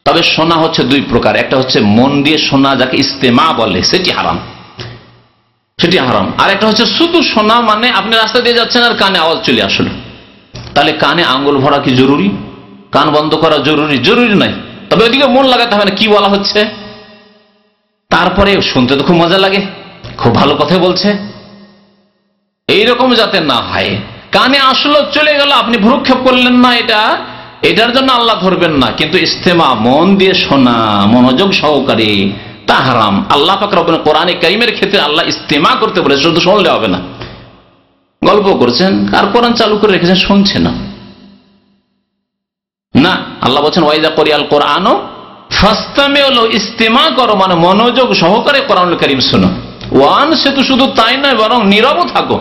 তবে শোনা হচ্ছে দুই প্রকার। একটা হচ্ছে মন দিয়ে শোনা যাকে ইস্তেমা বলে, সেটি হারাম। সেটি হারাম। আর একটা হচ্ছে শুধু শোনা মানে আপনি রাস্তা দিয়ে যাচ্ছেন আর কানে আওয়াজ চলে আসলো। তাহলে কানে আঙ্গুল ভরা কি জরুরি? কান বন্ধ করা জরুরি? জরুরি নাই তবে ওইদিকে মন লাগাতে হবে না, কি বলা হচ্ছে? তারপরে শুনতে তো খুব মজা লাগে, খুব ভালো কথা বলছে। এইরকম যাতে না হয়, কানে আসলো, চলে গেল, আপনি ভ্রুক্ষেপ করলেন না এটা, এটার জন্য আল্লাহ ধরবেন না। কিন্তু ইস্তেমা মন দিয়ে শোনা, মনোযোগ সহকারে, তাহারাম, আল্লাহ পাক রব্বুল কোরআনে কারিমের ক্ষেত্রে আল্লাহ ইস্তেমা করতে বলে শুধু শুনলে হবে না। গল্প করছেন, আর কোরআন চালু করে রেখেছেন, শুনছে না। না, আল্লাহ বলছেন ওয়াইদা করিয়াল কোরআনও ফাস্তামে হলো ইস্তেমা করো মানে মনোযোগ সহকারে কোরআন করিম শোনো। ওয়ান, সে তো শুধু তাই নয়, বরং নীরবও থাকো।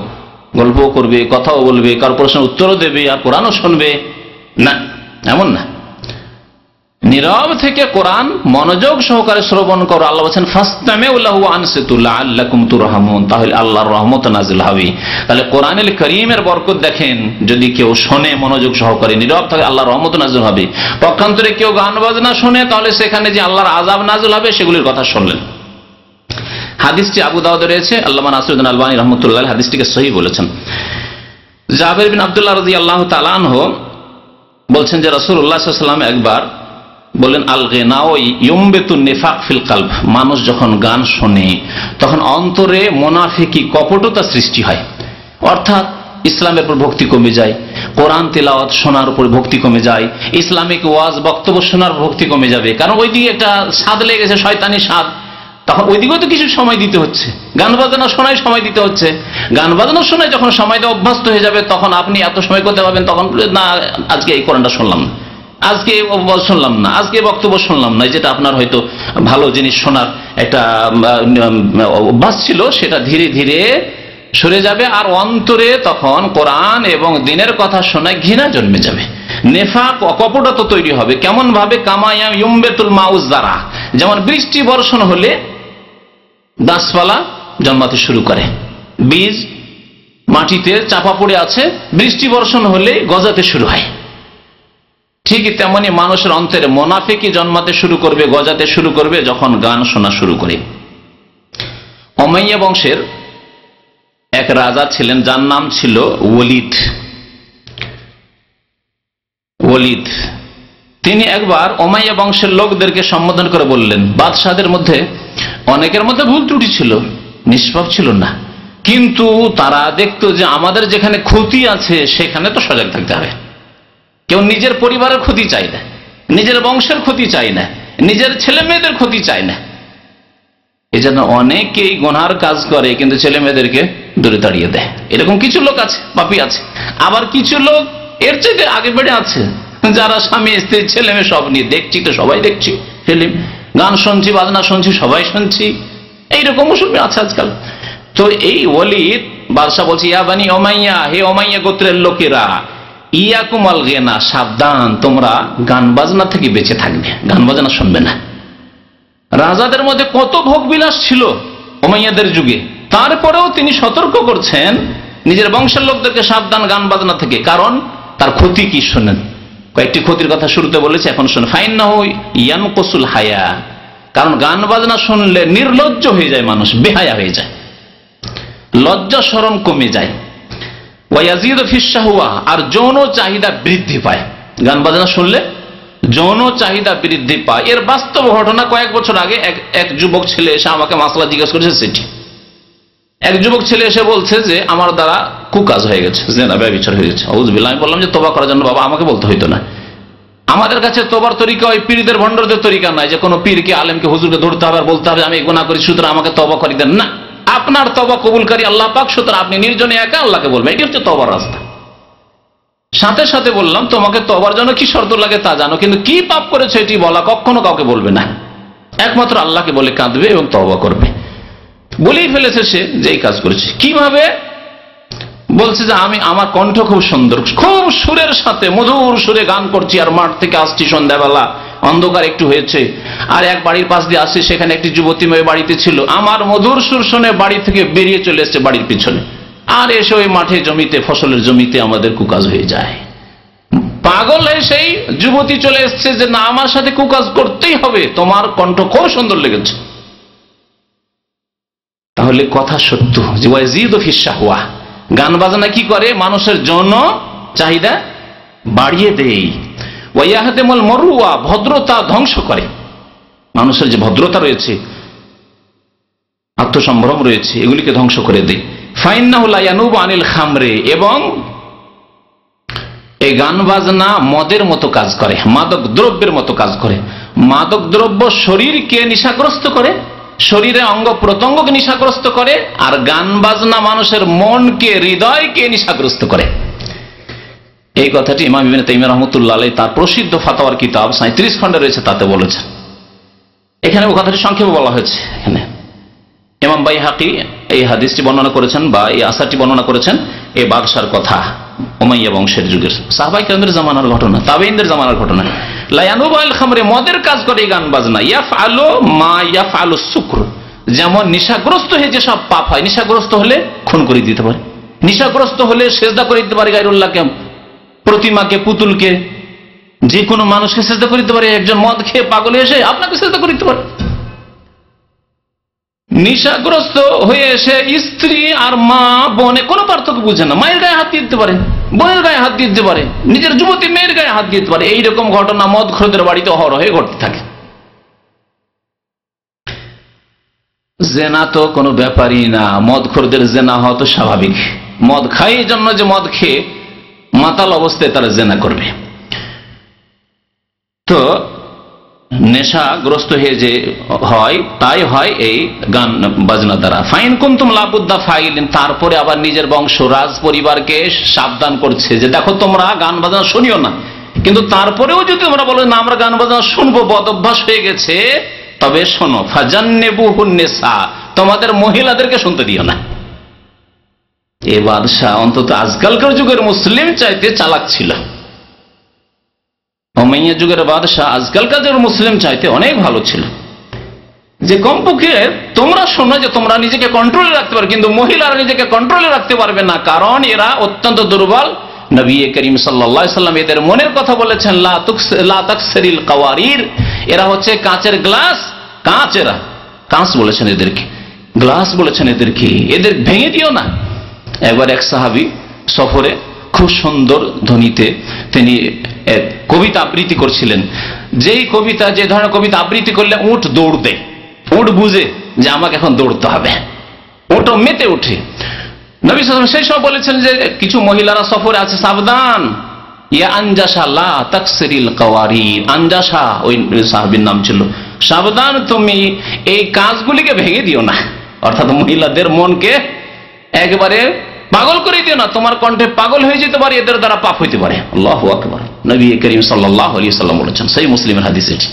গল্প করবে, কথাও বলবে, কারও প্রশ্নের উত্তরও দেবে, আর কোরআনও শুনবে। না, এমন না। নীরব থেকে কোরআন মনোযোগ সহকারে শ্রবণ করো। আল্লাহ বলছেন ফাস্তামে উল্লাহ আনসেতুল্লাহ আল্লাহ কুমতুর তাহলে আল্লাহর রহমত নাজিল হবে। তাহলে কোরআনুল করিমের বরকত দেখেন, যদি কেউ শোনে মনোযোগ সহকারে, নীরব থাকে আল্লাহর রহমত নাজিল হবে। পক্ষান্তরে কেউ গান বাজনা শোনে, তাহলে সেখানে যে আল্লাহর আজাব নাজিল হবে, সেগুলির কথা শুনলেন। হাদিসটি আবু দাউদে রয়েছে আল্লাহ নাসরুদ্দিন আলবানী রহমতুল্লাহ হাদিসটিকে সহি বলেছেন। জাবের বিন আবদুল্লাহ রাজি আল্লাহ তালানহ বলছেন যে রসুল্লাহাম একবার বললেন আল নেফাক ফিল কাল্ব। মানুষ যখন গান শোনে, তখন অন্তরে মোনাফিকি কপটতা সৃষ্টি হয়। অর্থাৎ ইসলামের উপর ভক্তি কমে যায়, কোরআন তেলাওয়াত শোনার উপর ভক্তি কমে যায়, ইসলামিক ওয়াজ বক্তব্য শোনার ভক্তি কমে যাবে। কারণ ওই দিকে একটা স্বাদ লেগেছে শয়তানি স্বাদ। তখন ওইদিকেও তো কিছু সময় দিতে হচ্ছে। গান বাজানো শোনায় সময় দিতে হচ্ছে। গান বাজানো শোনায় যখন সময় দেওয়া অভ্যস্ত হয়ে যাবে, তখন আপনি এত সময় করতে পারবেন তখন না, আজকে এই কোরআনটা শুনলাম না। আজকে শুনলাম না, আজকে বক্তব্য শুনলাম না যেটা আপনার হয়তো ভালো জিনিস শোনার একটা অভ্যাস ছিল, সেটা ধীরে ধীরে সরে যাবে, আর অন্তরে তখন কোরআন এবং দিনের কথা শোনায় ঘৃণা জন্মে যাবে। নেফাক অকপটত তৈরি হবে কেমন ভাবে কামায়াম ইউম্বেতুল মাউজ দ্বারা যেমন বৃষ্টি বর্ষণ হলে গাছপালা জন্মাতে শুরু করে, বীজ মাটিতে চাপা পড়ে আছে, বৃষ্টি বর্ষণ হলে গজাতে শুরু হয়। ঠিক তেমনি মানুষের অন্তরে মোনাফেকি জন্মাতে শুরু করবে, গজাতে শুরু করবে, যখন গান শোনা শুরু করে। অমাইয়া বংশের এক রাজা ছিলেন, যার নাম ছিল ওলিদ। ওলিদ। তিনি একবার অমাইয়া বংশের লোকদেরকে সম্বোধন করে বললেন বাদশাহের মধ্যে অনেকের মধ্যে ভুল ত্রুটি ছিল, নিষ্পাপ ছিল না। কিন্তু তারা দেখতো যে আমাদের যেখানে ক্ষতি আছে, সেখানে তো সজাগ থাকতে হবে। কেউ নিজের পরিবারের ক্ষতি চায় না, নিজের বংশের ক্ষতি চায় না, নিজের ছেলে মেয়েদের ক্ষতি চায় না। এই জন্য অনেকেই গোনার কাজ করে, কিন্তু ছেলে মেয়েদেরকে দূরে তাড়িয়ে দেয়। এরকম কিছু লোক আছে পাপি আছে। আবার কিছু লোক এর চাইতে আগে বেড়ে আছে। যারা স্বামী, স্ত্রী ছেলে মেয়ে সব নিয়ে দেখছি তো, সবাই দেখছি ফিল্ম। গান শুনছি, বাজনা শুনছি, সবাই শুনছি। এইরকম মুসলমান আছে আজকাল। তো এই ওলিদ বাদশাহ বলছি, ইয়া বানি ওমাইয়া হে ওমাইয়া গোত্রের লোকেরা ইয়াকুমাল গেনা, সাবধান, তোমরা গান বাজনা থেকে বেঁচে থাকবে। গান বাজনা শুনবে না। রাজাদের মধ্যে কত ভোগ বিলাস ছিল ওমাইয়াদের যুগে। তারপরেও তিনি সতর্ক করছেন, নিজের বংশের লোকদেরকে সাবধান গান বাজনা থেকে। কারণ তার ক্ষতি কি শোনেন? কয়েকটি ক্ষতির কথা শুরুতে বলেছে, এখন শুনে ফাইন না হই ইয়ান কসুল হায়া। কারণ গান বাজনা শুনলে নির্লজ্জ হয়ে যায় মানুষ, বেহায়া হয়ে যায়। লজ্জা সরম কমে যায়। ওয়াজিদ ফিসাহুয়া আর যৌন চাহিদা বৃদ্ধি পায়। গান বাজনা শুনলে যৌন চাহিদা বৃদ্ধি পায়। এর বাস্তব ঘটনা কয়েক বছর আগে এক এক যুবক ছেলে এসে আমাকে মাসলা জিজ্ঞেস করেছে, সেটি। এক যুবক ছেলে এসে বলছে যে, আমার দ্বারা কুকাজ হয়ে গেছে জেনা ব্যবচার হয়ে গেছে। উজবিল্লাহ আমি বললাম যে তোবা করার জন্য বাবা, আমাকে বলতে হইতো না। আমাদের কাছে তোবার তরিকা ওই পীরদের ভণ্ডরদের তরিকা নাই যে, কোনো পীরকে, আলেমকে, হুজুরকে ধরতে হবে আর বলতে হবে, আমি গুণা করি, সুতরাং আমাকে তবা করি দেন। না। আপনার তবা কবুলকারী আল্লাহ পাক, সুতরাং আপনি নির্জনে একা আল্লাহকে বলবেন। এটি হচ্ছে তবার রাস্তা। সাথে সাথে বললাম, তোমাকে তবার জন্য কি শর্ত লাগে তা জানো, কিন্তু কি পাপ করেছে এটি বলা কখনো কাউকে বলবে না। একমাত্র আল্লাহকে বলে কাঁদবে এবং তবা করবে। বলেই ফেলেছে সে যে এই কাজ করেছে। কীভাবে? বলছে যে আমি, আমার কণ্ঠ খুব সুন্দর, খুব সুরের সাথে মধুর সুরে গান করছি আর মাঠ থেকে আসছি সন্ধ্যাবেলা। অন্ধকার একটু হয়েছে। আর এক বাড়ির পাশ দিয়ে আসছি, সেখানে একটি যুবতী মেয়ে বাড়িতে ছিল। আমার মধুর সুর শুনে বাড়ি থেকে বেরিয়ে চলে এসছে বাড়ির পিছনে। আর এসে ওই মাঠে জমিতে, ফসলের জমিতে আমাদের কুকাজ হয়ে যায়। পাগল হয়ে সেই যুবতী চলে এসছে যে, না, আমার সাথে কুকাজ করতেই হবে। তোমার কণ্ঠ খুব সুন্দর লেগেছে। তাহলে কথা সত্য। যে ওয়াজিদ ফিসা হুয়া গান বাজনা কি করে? মানুষের জন্য চাহিদা বাড়িয়ে দেয়। ওয়াইয়াহাদেমল মরুয়া, ভদ্রতা ধ্বংস করে। মানুষের যে ভদ্রতা রয়েছে, আত্মসম্ভ্রম রয়েছে, এগুলিকে ধ্বংস করে দেয়। ফাইন্নাহুলায়ানুব আনিল খামরে, এবং এই গান বাজনা মদের মতো কাজ করে, মাদক দ্রব্যের মতো কাজ করে। মাদক দ্রব্য শরীরকে নিশাগ্রস্ত করে, শরীরে অঙ্গ প্রত্যঙ্গকে নিশাগ্রস্ত করে, আর গান বাজনা মানুষের মনকে, হৃদয়কে নিশাগ্রস্ত করে। এই কথাটি ইমাম ইবিন তাইমিয়া রহমতুল্লাহ আলাই তার প্রসিদ্ধ ফাতাওয়ার কিতাব সাঁত্রিশ খণ্ডে রয়েছে, তাতে বলেছেন এখানে ও কথাটি সংক্ষেপে বলা হয়েছে। এখানে ইমাম বাই হাকি এই হাদিসটি বর্ণনা করেছেন বা এই আসারটি বর্ণনা করেছেন এই বাদশার কথা ওমাইয়া বংশের যুগের। সাহবাই কেন্দ্রের জামানার ঘটনা তাবেইনদের জামানার ঘটনা। লায়ানুবাইল খামরে, মদের কাজ করে এই গান বাজনা। ইয়াফ আলো মা ইয়াফ আলো শুক্র। যেমন নিশাগ্রস্ত হয়ে যেসব পাপ হয়, নিশাগ্রস্ত হলে খুন করে দিতে পারে। নিশাগ্রস্ত হলে সেজদা করে দিতে পারে গাইরুল্লাহকে প্রতিমাকে, পুতুলকে যে কোনো মানুষকে চেষ্টা করিতে পারে, একজন মদ খেয়ে পাগল এসে আপনাকে চেষ্টা করিতে পারে। নিশাগ্রস্ত হয়ে এসে স্ত্রী আর মা বোনে কোনো পার্থক্য বুঝে না। মায়ের গায়ে হাত দিতে পারে, বোনের গায়ে হাত দিতে পারে, নিজের যুবতী মেয়ের গায়ে হাত দিতে পারে। এইরকম ঘটনা মদ খরদের বাড়িতে হয়ে ঘটতে থাকে। জেনা তো কোনো ব্যাপারই না। মদ খরদের জেনা হওয়া তো স্বাভাবিক। মদ খাই জন্য যে মদ খেয়ে মাতাল অবস্থায় তারা জেনা করবে। তো নেশাগ্রস্ত হয়ে যে হয়, তাই হয় এই গান বাজনা দ্বারা। ফাইন কুন্তুম লাবুদ্দা ফাইলিন, তারপরে আবার নিজের বংশ, রাজ পরিবারকে সাবধান করছে যে, দেখো, তোমরা গান বাজনা শুনিও না। কিন্তু তারপরেও যদি তোমরা বলো না, আমরা গান বাজনা শুনব, বদ অভ্যাস হয়ে গেছে, তবে শোনো ফাজান্নেসা তোমাদের মহিলাদেরকে শুনতে দিও না। এ বাদশাহ অন্তত আজকালকার যুগের মুসলিম চাইতে চালাক ছিল। অমাইয়া যুগের বাদশাহ আজকালকার যুগের মুসলিম চাইতে অনেক ভালো ছিল। যে কমপক্ষে তোমরা শোনো যে তোমরা নিজেকে কন্ট্রোলে রাখতে পারো, কিন্তু মহিলারা নিজেকে কন্ট্রোলে রাখতে পারবে না, কারণ এরা অত্যন্ত দুর্বল। নবী করিম সাল্লা সাল্লাম এদের মনের কথা বলেছেন কাওয়ারির। এরা হচ্ছে কাঁচের গ্লাস, কাঁচ এরা। কাঁচ বলেছেন এদেরকে। গ্লাস বলেছেন এদেরকে। এদের ভেঙে দিও না। একবার এক সাহাবি সফরে খুব সুন্দর ধ্বনিতে তিনি কবিতা আবৃত্তি করছিলেন। যেই কবিতা, যে ধরনের কবিতা আবৃত্তি করলে উঠ দৌড় দেয় উঠ বুঝে যে আমাকে এখন দৌড়তে হবে। ওটা মেতে উঠে। নবী সাল্লাম সেই সব বলেছেন যে কিছু মহিলারা সফরে আছে, সাবধান। ইয়া আনজাসা লা তাকসিরিল কাওয়ারির আনজাসা ওই সাহাবীর নাম ছিল। সাবধান তুমি, এই কাজগুলিকে ভেঙে দিও না। অর্থাৎ মহিলাদের মনকে একবারে পাগল করে দিও না, তোমার কণ্ঠে পাগল হয়ে যেতে পারে, এদের দ্বারা পাপ হইতে পারে। আল্লাহ আকবর। নবী করিম সাল্লাহ আলী সাল্লাম বলেছেন, সেই মুসলিমের হাদিস এটি।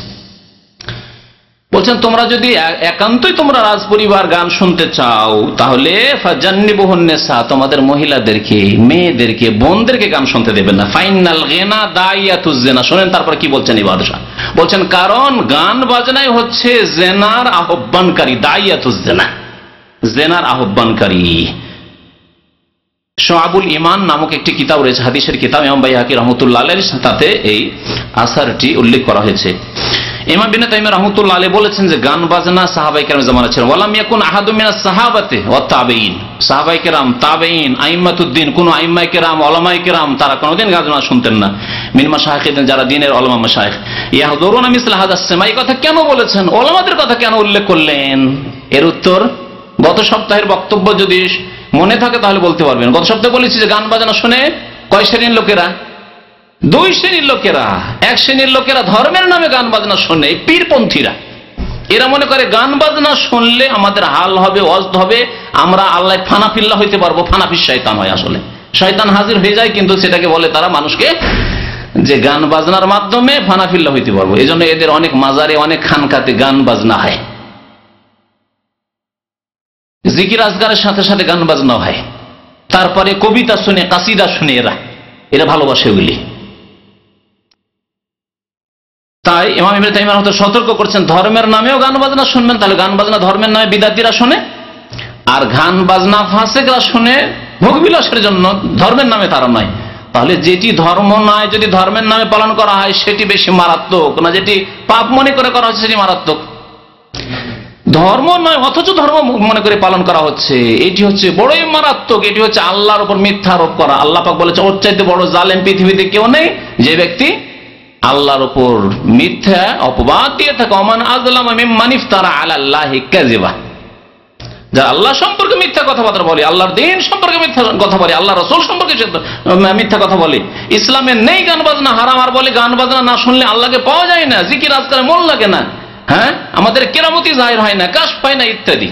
বলছেন, তোমরা যদি একান্তই তোমরা রাজ পরিবার গান শুনতে চাও, তাহলে ফাজান্নিবুহুন্নেসা, তোমাদের মহিলাদেরকে, মেয়েদেরকে, বোনদেরকে গান শুনতে দেবেন না। ফাইনাল গেনা দাইয়াতুজেনা শোনেন, তারপর কি বলছেন এই বাদশাহ বলছেন, কারণ গান বাজনাই হচ্ছে জেনার আহ্বানকারী দাইয়াতুজেনা জেনার আহ্বানকারী। সোয়াবুল ইমান নামক একটি কিতাব রয়েছে, হাদিসের কিতাব, ইমাম বাইহাকি রহমতুল্লাহ তাতে এই আসারটি উল্লেখ করা হয়েছে। ইমাম রহমতুল্লাহ বলেছেন যে, গান বাজনা সাহাবাই কেরাম জামানা ওয়ালাম ইয়াকুন সাহাবাতে ওয়া তাবেইন সাহাবাই কেরাম তাবেইন আইম্মাতুদ্দিন কোন আইম্মাই কেরাম, ওলামাই কেরাম, তারা কোনোদিন গান বাজনা শুনতেন না। মিনমা শাহেখিন যারা দিনের ওলামা হাদাস সামা, এই কথা কেন বলেছেন? ওলামাদের কথা কেন উল্লেখ করলেন? এর উত্তর, গত সপ্তাহের বক্তব্য যদি মনে থাকে তাহলে বলতে পারবেন। গত সপ্তাহে বলেছি যে গান বাজানো শুনে কয় শ্রেণির লোকেরা? দুই শ্রেণির লোকেরা। এক শ্রেণির লোকেরা ধর্মের নামে গান বাজনা শোনে পীরপন্থীরা। এরা মনে করে, গান বাজনা শুনলে আমাদের হাল হবে অস্ত হবে, আমরা আল্লাহ ফানাফিল্লা হইতে পারব ফানাফিস শয়তান হয় আসলে। শয়তান হাজির হয়ে যায়, কিন্তু সেটাকে বলে তারা মানুষকে যে গান বাজনার মাধ্যমে ফানাফিল্লা হইতে পারব। এই এদের অনেক মাজারে, অনেক খানকাতে গান বাজনা হয়। জিকির আজগারের সাথে সাথে গান বাজনা হয়। তারপরে কবিতা শুনে, কাসিদা শুনে এরা। এরা ভালোবাসে ওগুলি। তাই ইমাম রাহমাতুল্লাহ সতর্ক করছেন, ধর্মের নামেও গান বাজনা শুনবেন, তাহলে গান বাজনা ধর্মের নামে বিদ্যার্থীরা শুনে। আর গান বাজনা ফাসেকরা শুনে ভোগবিলাসের জন্য ধর্মের নামে তারা নয়। তাহলে যেটি ধর্ম নয়, যদি ধর্মের নামে পালন করা হয়, সেটি বেশি মারাত্মক। না যেটি পাপ মনে করে করা হচ্ছে সেটি মারাত্মক। ধর্ম নয়, অথচ ধর্ম মনে করে পালন করা হচ্ছে। এটি হচ্ছে বড়ই মারাত্মক, এটি হচ্ছে আল্লাহর উপর মিথ্যা আরোপ করা। আল্লাহ পাক বলেছে, ওর চাইতে বড় জালেম পৃথিবীতে কেউ নেই যে ব্যক্তি আল্লাহর উপর মিথ্যা অপবাদ দিয়ে থাকে। অমান আজলাম মানিফ তারা আল্লাহ কাজিবা আল্লাহ সম্পর্কে মিথ্যা কথাবার্তা বলে আল্লাহর দিন সম্পর্কে মিথ্যা কথা বলে আল্লাহ রসুল সম্পর্কে মিথ্যা কথা বলে। ইসলামের নেই গান বাজনা হারাম আর বলে গান বাজনা না শুনলে আল্লাহকে পাওয়া যায় না। জিকির আজকাল মন লাগে না। হ্যাঁ? আমাদের কেরামতি জাহির হয় না, কাশ পায় না ইত্যাদি।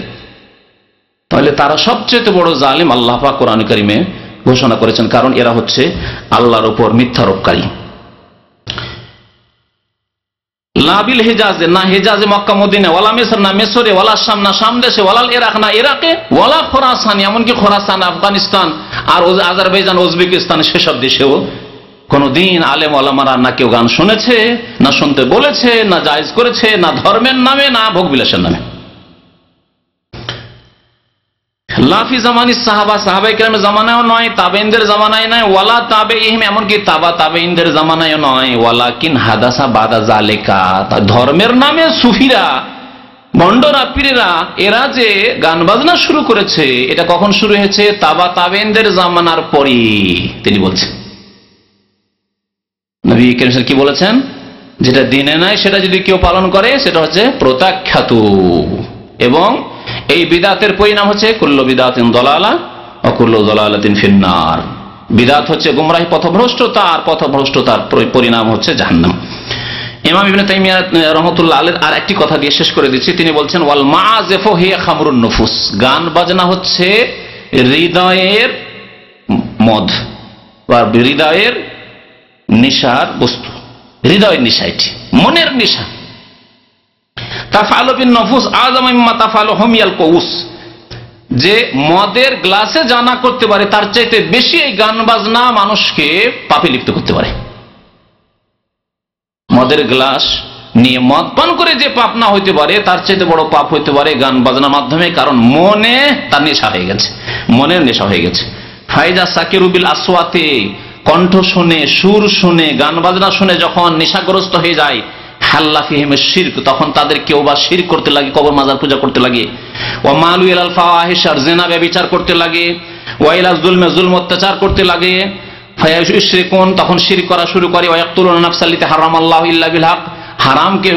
তাহলে তারা সবচেয়ে বড় জালিম আল্লাহ কোরআন করিমে ঘোষণা করেছেন, কারণ এরা হচ্ছে আল্লাহর উপর মিথ্যারোপকারী। লাবিল হেজাজে, না হেজাজে মক্কা, মদিনা, ওয়ালা মিসর, না মেসরে, ওয়ালা শাম, না শাম দেশে, ওয়ালাল ইরাক, না ইরাকে, ওয়ালা খোরাসান, এমনকি খোরাসান আফগানিস্তান আর আজারবাইজান উজবেকিস্তান সেসব দেশেও কোনদিন আলেম ওলামারা না কেউ গান শুনেছে, না শুনতে বলেছে, না জায়েজ করেছে, না ধর্মের নামে, না ভোগবিলাসের নামে। লাফি জামানি সাহাবা, সাহাবাই কেরামের জামানায়ও নয় তাবেইনদের জামানায় নয়, ওয়ালা তাবে ইহিম এমনকি তাবা তাবেইনদের জামানায় নয় ওয়ালা কিন হাদাসা বাদা জালেকা ধর্মের নামে সুফিরা ভণ্ডরা পীরেরা, এরা যে গান বাজনা শুরু করেছে, এটা কখন শুরু হয়েছে? তাবা তাবেইনদের জামানার পরই, তিনি বলছেন। নবী করিম কি বলেছেন? যেটা দিনে নাই, সেটা যদি কেউ পালন করে, সেটা হচ্ছে প্রত্যাখ্যাত। এবং এই বিদাতের পরিণাম হচ্ছে, কুল্ল বিদাতিন দলালা অকুল্ল দলালাতিন ফিন্নার। বিদাত হচ্ছে গুমরাহি পথভ্রষ্টতা, আর পথভ্রষ্টতার পরিণাম হচ্ছে জাহান্নাম। ইমাম ইবনে তাইমিয়া রহমতুল্লাহ আলের আর একটি কথা দিয়ে শেষ করে দিচ্ছি। তিনি বলছেন, ওয়াল মাআজিফু হিয়া খামরুন নুফুস। গান বাজনা হচ্ছে হৃদয়ের মদ। বা হৃদয়ের নিশার বস্তু, হৃদয়ের নিশা এটি, মনের নিশা। তাফালো বিন নফুস আজম তাফালো হমিয়াল কৌস যে মদের গ্লাসে জানা করতে পারে, তার চাইতে বেশি এই গান বাজনা মানুষকে পাপে লিপ্ত করতে পারে। মদের গ্লাস নিয়ে মদ পান করে যে পাপ না হইতে পারে, তার চাইতে বড় পাপ হইতে পারে গান বাজনার মাধ্যমে, কারণ মনে তার নেশা হয়ে গেছে, মনের নেশা হয়ে গেছে। ফাইজা সাকিরুবিল আসওয়াতে কণ্ঠ শুনে, সুর শুনে, গান বাজনা শুনে যখন নেশাগ্রস্ত হয়ে যায়, হাল্লা ফিহিমের শির্ক, তখন তাদের কেউ বা শির করতে লাগে, কবর মাজার পূজা করতে লাগে। ও মালু এলাল ফাওয়াহিসার জেনা ব্যবিচার করতে লাগে। ওয়াইলা জুলমে জুলম অত্যাচার করতে লাগে। ফায়াশরিকুন তখন শির করা শুরু করে। ওয়াক্তুলুন হারাম আল্লাহ ইল্লা বিল হক। হারামকে,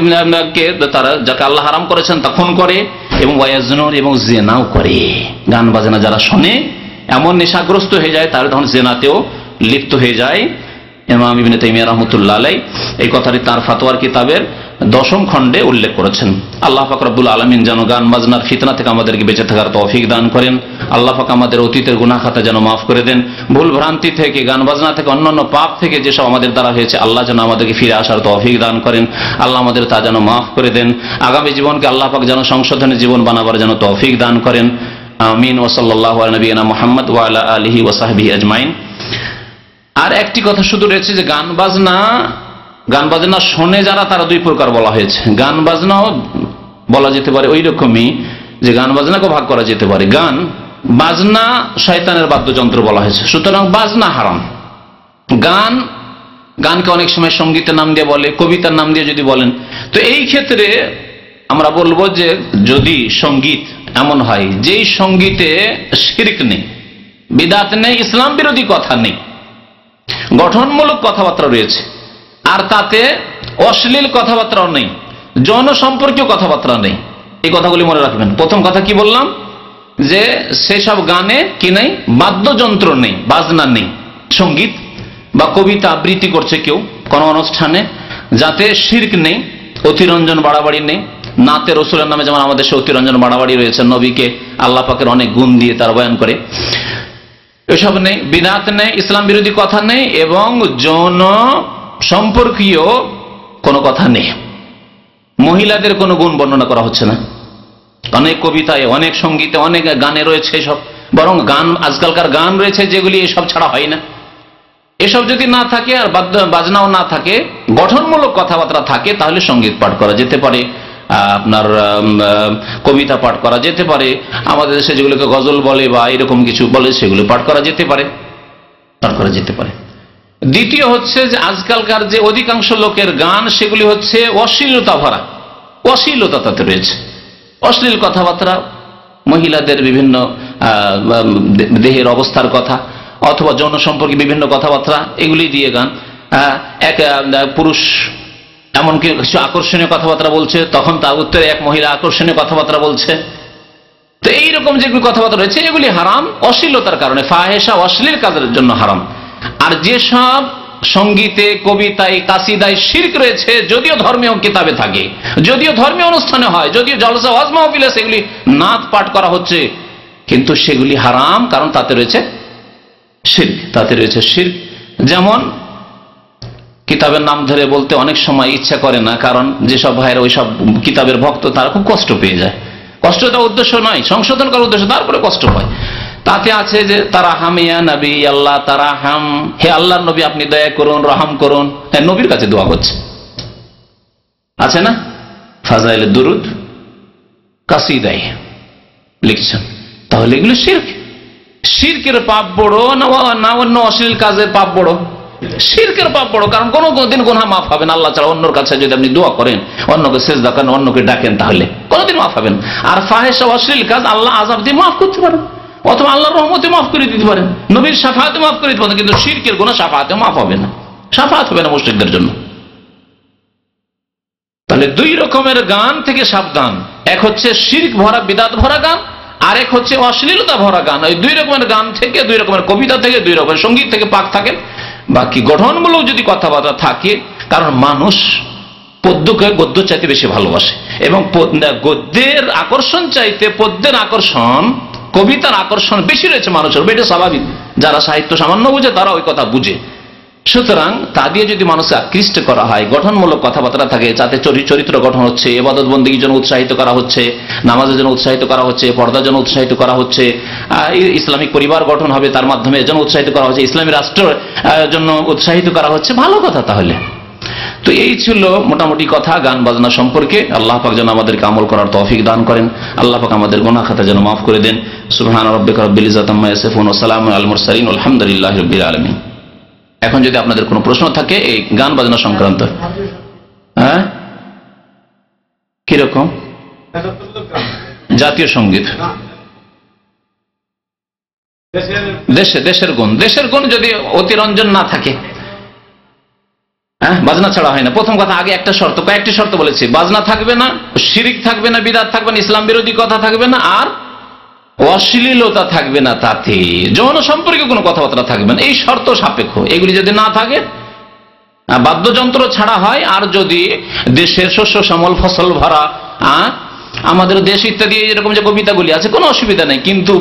কে, তারা যাকে আল্লাহ হারাম করেছেন তখন করে এবং ওয়াজনুর এবং জেনাও করে। গান বাজনা যারা শোনে, এমন নেশাগ্রস্ত হয়ে যায় তাহলে তখন জেনাতেও লিপ্ত হয়ে যায়। ইমাম ইবনে তাইমিয়া রাহমাতুল্লাহ আলাই এই কথাটি তার ফাতোয়ার কিতাবের দশম খণ্ডে উল্লেখ করেছেন। আল্লাহ পাক রব্বুল আলমিন যেন গান বাজনার ফিতনা থেকে আমাদেরকে বেঁচে থাকার তৌফিক দান করেন। আল্লাহ পাক আমাদের অতীতের গুনাহ খাতা যেন মাফ করে দেন। ভুল ভ্রান্তি থেকে, গান বাজনা থেকে, অন্যান্য পাপ থেকে যেসব আমাদের দ্বারা হয়েছে, আল্লাহ যেন আমাদেরকে ফিরে আসার তৌফিক দান করেন। আল্লাহ আমাদের তা যেন মাফ করে দেন। আগামী জীবনকে আল্লাহ পাক যেন সংশোধনের জীবন বানাবার যেন তৌফিক দান করেন। আমিন। ওসল্লাহ নবীনা মোহাম্মদ ওয়ালা আলহি ওসাহাবি আজমাইন। আর একটি কথা শুধু রয়েছে যে গান বাজনা গান বাজনা শোনে যারা, তারা দুই প্রকার বলা হয়েছে। গান বাজনাও বলা যেতে পারে ওই রকমই যে গান বাজনাকে ভাগ করা যেতে পারে। গান বাজনা শয়তানের বাদ্যযন্ত্র বলা হয়েছে। সুতরাং বাজনা হারাম। গান, গানকে অনেক সময় সঙ্গীতের নাম দিয়ে বলে, কবিতার নাম দিয়ে যদি বলেন। তো এই ক্ষেত্রে আমরা বলব যে যদি সংগীত এমন হয়, যেই সঙ্গীতে শিরিক নেই, বিদাত নেই, ইসলাম বিরোধী কথা নেই গঠনমূলক কথাবার্তা রয়েছে। আর তাতে অশ্লীল কথাবার্তাও নেই যৌন সম্পর্কীয় কথাবার্তা নেই। এই কথাগুলি মনে রাখবেন। প্রথম কথা কি বললাম? যে সেসব গানে কি নেই? বাদ্যযন্ত্র নেই, বাজনা নেই। সংগীত বা কবিতা আবৃত্তি করছে কেউ কোনো অনুষ্ঠানে যাতে শির্ক নেই, অতিরঞ্জন বাড়াবাড়ি নেই। নাতে রসুলের নামে যেমন আমাদের সে অতিরঞ্জন বাড়াবাড়ি রয়েছে, নবীকে আল্লাহ পাকের অনেক গুণ দিয়ে তার বয়ান করে। এসব নেই বিদাত নেই, ইসলাম বিরোধী কথা নেই এবং যৌন সম্পর্কীয় কোনো কথা নেই। মহিলাদের কোনো গুণ বর্ণনা করা হচ্ছে না। অনেক কবিতায়, অনেক সঙ্গীতে, অনেক গানে রয়েছে এসব। বরং গান, আজকালকার গান রয়েছে যেগুলি এসব ছাড়া হয় না। এসব যদি না থাকে আর বাজনাও না থাকে, গঠনমূলক কথাবার্তা থাকে, তাহলে সংগীত পাঠ করা যেতে পারে। আপনার কবিতা পাঠ করা যেতে পারে। আমাদের দেশে যেগুলোকে গজল বলে বা এরকম কিছু বলে, সেগুলো পাঠ করা যেতে পারে। পাঠ করা যেতে পারে। দ্বিতীয় হচ্ছে যে আজকালকার যে অধিকাংশ লোকের গান, সেগুলি হচ্ছে অশ্লীলতা ভরা। অশ্লীলতা তাতে রয়েছে। অশ্লীল কথাবার্তা মহিলাদের বিভিন্ন দেহের অবস্থার কথা, অথবা যৌন সম্পর্কে বিভিন্ন কথাবার্তা, এগুলি দিয়ে গান। এক পুরুষ এমনকি কিছু আকর্ষণীয় কথাবার্তা বলছে, তখন তার উত্তরে এক মহিলা আকর্ষণীয় কথাবার্তা বলছে। তো এইরকম যেগুলি কথাবার্তা রয়েছে, এগুলি হারাম, অশ্লীলতার কারণে ফাহেসা অশ্লীল কাজের জন্য হারাম। আর যেসব সঙ্গীতে, কবিতায় কাসিদায় শির্ক রয়েছে, যদিও ধর্মীয় কিতাবে থাকে, যদিও ধর্মীয় অনুষ্ঠানে হয়, যদিও জলসা ওয়াজ মাহফিলে সেগুলি নাচ পাঠ করা হচ্ছে, কিন্তু সেগুলি হারাম, কারণ তাতে রয়েছে শির্ক, তাতে রয়েছে শির্ক। যেমন কিতাবের নাম ধরে বলতে অনেক সময় ইচ্ছা করে না, কারণ যেসব ভাইয়ের ওই সব কিতাবের ভক্ত, তারা খুব কষ্ট পেয়ে যায়। কষ্ট তার উদ্দেশ্য নয়, সংশোধন করার উদ্দেশ্য, তারপরে কষ্ট হয় তাতে আছে যে তারা হামিয়া নবী, আল্লাহ তারা হাম হে আল্লাহ নবী, আপনি দয়া করুন, রহাম করুন। হ্যাঁ নবীর কাছে দোয়া করছে। আছে না? ফাজাইল দুরুদ, কাসিদাই লিখছেন। তাহলে এগুলো শির্ক। শির্কের পাপ বড় না অন্য অশ্লীল কাজের পাপ বড়? শিরকের পাপ বড়, কারণ কোনো দিন গোনা মাফ হবেন আল্লাহ ছাড়া অন্যর কাছে যদি আপনি দোয়া করেন, অন্যকে শেষ দেখান অন্যকে ডাকেন, তাহলে কোনোদিন মাফ হবেন আর ফাহেসা অশ্লীল কাজ, আল্লাহ আজাব দিয়ে মাফ করতে পারেন। অথবা আল্লাহর রহমতে মাফ করে দিতে পারেন। নবীর সাফাতে মাফ করে দিতে পারেন, কিন্তু শিরকের কোনো সাফাতে মাফ হবে না। সাফাত হবে না মুসলিকদের জন্য। তাহলে দুই রকমের গান থেকে সাবধান। এক হচ্ছে শির্ক ভরা, বিদাত ভরা গান, আর এক হচ্ছে অশ্লীলতা ভরা গান। ওই দুই রকমের গান থেকে, দুই রকমের কবিতা থেকে, দুই রকমের সংগীত থেকে পাক থাকেন। বাকি গঠনমূলক যদি কথাবার্তা থাকে, কারণ মানুষ পদ্যকে গদ্য চাইতে বেশি ভালোবাসে, এবং গদ্যের আকর্ষণ চাইতে পদ্যের আকর্ষণ, কবিতার আকর্ষণ বেশি রয়েছে মানুষের এটা স্বাভাবিক। যারা সাহিত্য সামান্য বুঝে তারা ওই কথা বুঝে। সুতরাং তা দিয়ে যদি মানুষকে আকৃষ্ট করা হয়, গঠনমূলক কথাবার্তা থাকে যাতে চরিত্র গঠন হচ্ছে এবাদত বন্দীর জন্য উৎসাহিত করা হচ্ছে, নামাজের জন্য উৎসাহিত করা হচ্ছে, পর্দার জন্য উৎসাহিত করা হচ্ছে ইসলামিক পরিবার গঠন হবে, তার মাধ্যমে জন্য উৎসাহিত করা হচ্ছে, ইসলামী রাষ্ট্রের জন্য উৎসাহিত করা হচ্ছে, ভালো কথা তাহলে। তো এই ছিল মোটামুটি কথা, গান, বাজনা সম্পর্কে। আল্লাহ পাক যেন আমাদেরকে আমল করার তৌফিক দান করেন। আল্লাহ পাক আমাদের গোনা খাতা যেন মাফ করে দেন। সুবহান রব্বিকা রব্বিল ইজ্জাতি আম্মা ইয়াসিফুন ওয়া সালামুন আলাল মুরসালিন। আলহামদুলিল্লাহি রাব্বিল আলামিন। এখন যদি আপনাদের কোনো প্রশ্ন থাকে, এই গান বাজনা সংক্রান্ত। হ্যাঁ? কীরকম? জাতীয় সংগীত। দেশে, দেশের গুণ। দেশের গুণ যদি অতিরঞ্জন না থাকে। হ্যাঁ? বাজনা ছাড়া হয় না। প্রথম কথা, আগে একটা শর্ত, কয়েকটি শর্ত বলেছি। বাজনা থাকবে না, শিরিক থাকবে না, বিদাত থাকবে না, ইসলাম বিরোধী কথা থাকবে না, আর অশ্লীলতা থাকবে না তাতে। যৌন সম্পর্কে কোনো কথাবার্তা থাকবে না। এই শর্ত সাপেক্ষ। এগুলি যদি না থাকে বাদ্যযন্ত্র ছাড়া হয়, আর যদি দেশের শস্য, শ্যামল, ফসল ভরা আমাদের দেশ ইত্যাদি এরকম যে কবিতাগুলি আছে, কোনো অসুবিধা নেই। কিন্তু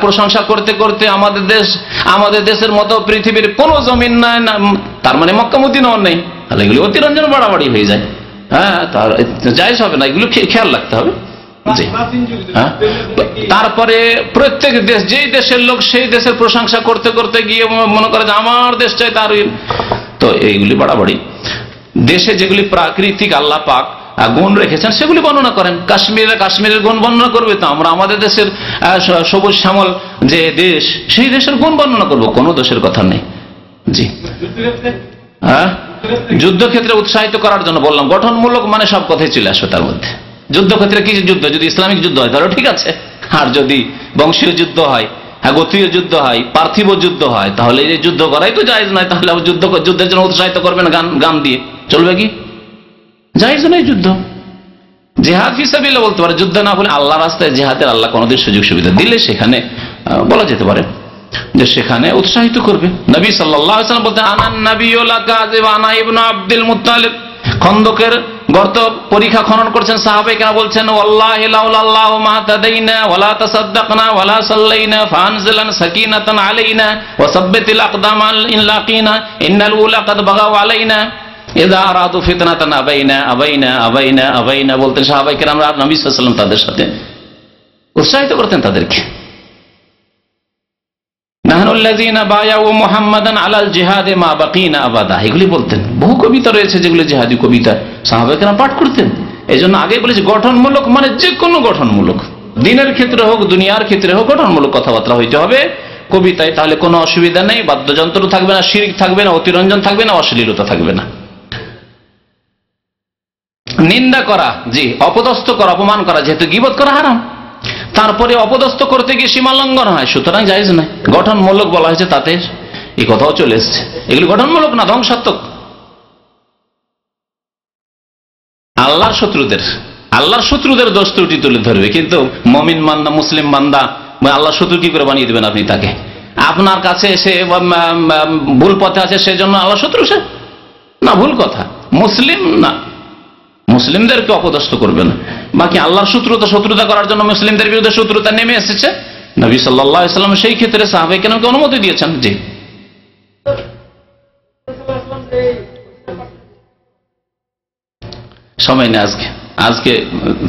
প্রশংসা করতে করতে আমাদের দেশ, আমাদের দেশের মতো পৃথিবীর কোনো জমিন নাই, না তার মানে মক্কামুদ্দিনও নেই। তাহলে এগুলি অতিরঞ্জন বাড়াবাড়ি হয়ে যায়। হ্যাঁ তার যাইজ হবে না, এগুলো খেয়াল রাখতে হবে? তারপরে প্রত্যেক দেশ যেই দেশের লোক সেই দেশের প্রশংসা করতে করতে গিয়ে মনে করে যে আমার দেশ চাই তার তো এইগুলি বাড়াবাড়ি। দেশে যেগুলি প্রাকৃতিক আল্লাহ পাক গুণ রেখেছেন সেগুলি বর্ণনা করেন। কাশ্মীরে কাশ্মীরের গুণ বর্ণনা করবে তো? আমরা আমাদের দেশের সবুজ শ্যামল যে দেশ সেই দেশের গুণ বর্ণনা করব কোনো দোষের কথা নেই। জি। হ্যাঁ? যুদ্ধক্ষেত্রে উৎসাহিত করার জন্য বললাম গঠনমূলক মানে সব কথাই চলে আসবে তার মধ্যে। যুদ্ধক্ষেত্রে কি যুদ্ধ? যদি ইসলামিক যুদ্ধ হয়, তাহলে ঠিক আছে। আর যদি বংশীয় যুদ্ধ হয় হ্যাঁ গোত্রীয় যুদ্ধ হয়, পার্থিব যুদ্ধ হয়, তাহলে এই যুদ্ধ করাই তো জায়েজ নয়। তাহলে যুদ্ধ যুদ্ধের জন্য উৎসাহিত করবেন গান গান দিয়ে। চলবে কি? জায়েজ নয় যুদ্ধ। জেহাদ হিসাবে বলতে পারে, যুদ্ধ না বলে আল্লাহ রাস্তায় জেহাদের আল্লাহ কোনোদিন সুযোগ সুবিধা দিলে সেখানে বলা যেতে পারে যে সেখানে উৎসাহিত করবে। নবী সাল্লাম বলতে আনান নবী আনা ইবনু আব্দুল মুত্তালিব। খন্দকের গর্ত পরীক্ষা খনন করছেন সাহাবাই কেন বলছেন বলতেন সাহাবাই কেন আমরা নবী সাল্লাল্লাহু তাদের সাথে উৎসাহিত করতেন তাদেরকে। এগুলি বলতেন। বহু কবিতা রয়েছে যেগুলো জিহাদি কবিতা সাহাবাকেরা পাঠ করতেন। এই জন্য আগে বলেছি, গঠনমূলক মানে যে কোনো গঠনমূলক। দিনের ক্ষেত্রে হোক, দুনিয়ার ক্ষেত্রে হোক, গঠনমূলক কথাবার্তা হইতে হবে। কবিতায় তাহলে কোনো অসুবিধা নেই, বাদ্যযন্ত্র থাকবে না, শিরিক থাকবে না, অতিরঞ্জন থাকবে না, অশ্লীলতা থাকবে না। নিন্দা করা, জি, অপদস্থ করা, অপমান করা, যেহেতু গিবত করা হারাম। তারপরে অপদস্থ করতে গিয়ে সীমা লঙ্ঘন হয়। সুতরাং জায়জ নয়। গঠনমূলক বলা হয়েছে তাতে এই কথাও চলে এসছে। এগুলি গঠনমূলক না, ধ্বংসাত্মক। আল্লাহর শত্রুদের আল্লাহর শত্রুদের দোষ ত্রুটি তুলে ধরবে। কিন্তু মমিন বান্দা, মুসলিম বান্দা বা আল্লাহর শত্রু কি করে বানিয়ে দেবেন আপনি তাকে? আপনার কাছে এসে ভুল পথে আছে, সেজন্য আল্লাহ শত্রু সে? না, ভুল কথা। মুসলিম না। মুসলিমদেরকে অপদস্থ করবে না বাকি আল্লাহর শত্রুতা শত্রুতা করার জন্য মুসলিমদের বিরুদ্ধে শত্রুতা নেমে এসেছে। নবী সাল্লাম সেই ক্ষেত্রে সাহাবে কেন অনুমতি দিয়েছেন জি সময় নেই আজকে। আজকে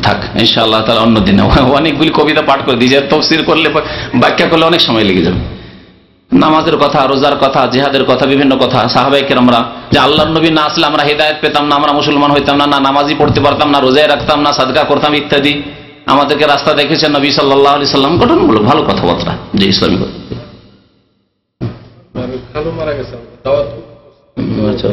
থাক, ইনশাআল্লাহ তাহলে অন্যদিনে অনেকগুলি কবিতা পাঠ করে দিয়ে তফসির করলে ব্যাখ্যা করলে অনেক সময় লেগে যাবে। নামাজের কথা, রোজার কথা, জেহাদের কথা, বিভিন্ন কথা। সাহাবাহিকের আমরা যে আল্লাহ নবী না আসলে আমরা হেদায়ত পেতাম না, আমরা মুসলমান হইতাম না না নামাজই পড়তে পারতাম না, রোজায় রাখতাম না, সাদকা করতাম, ইত্যাদি। আমাদেরকে রাস্তা দেখেছেন নবী সাল্লাহ আলি সাল্লাম, গঠনমূলক ভালো কথাবার্তা, যে ইসলামী আচ্ছা,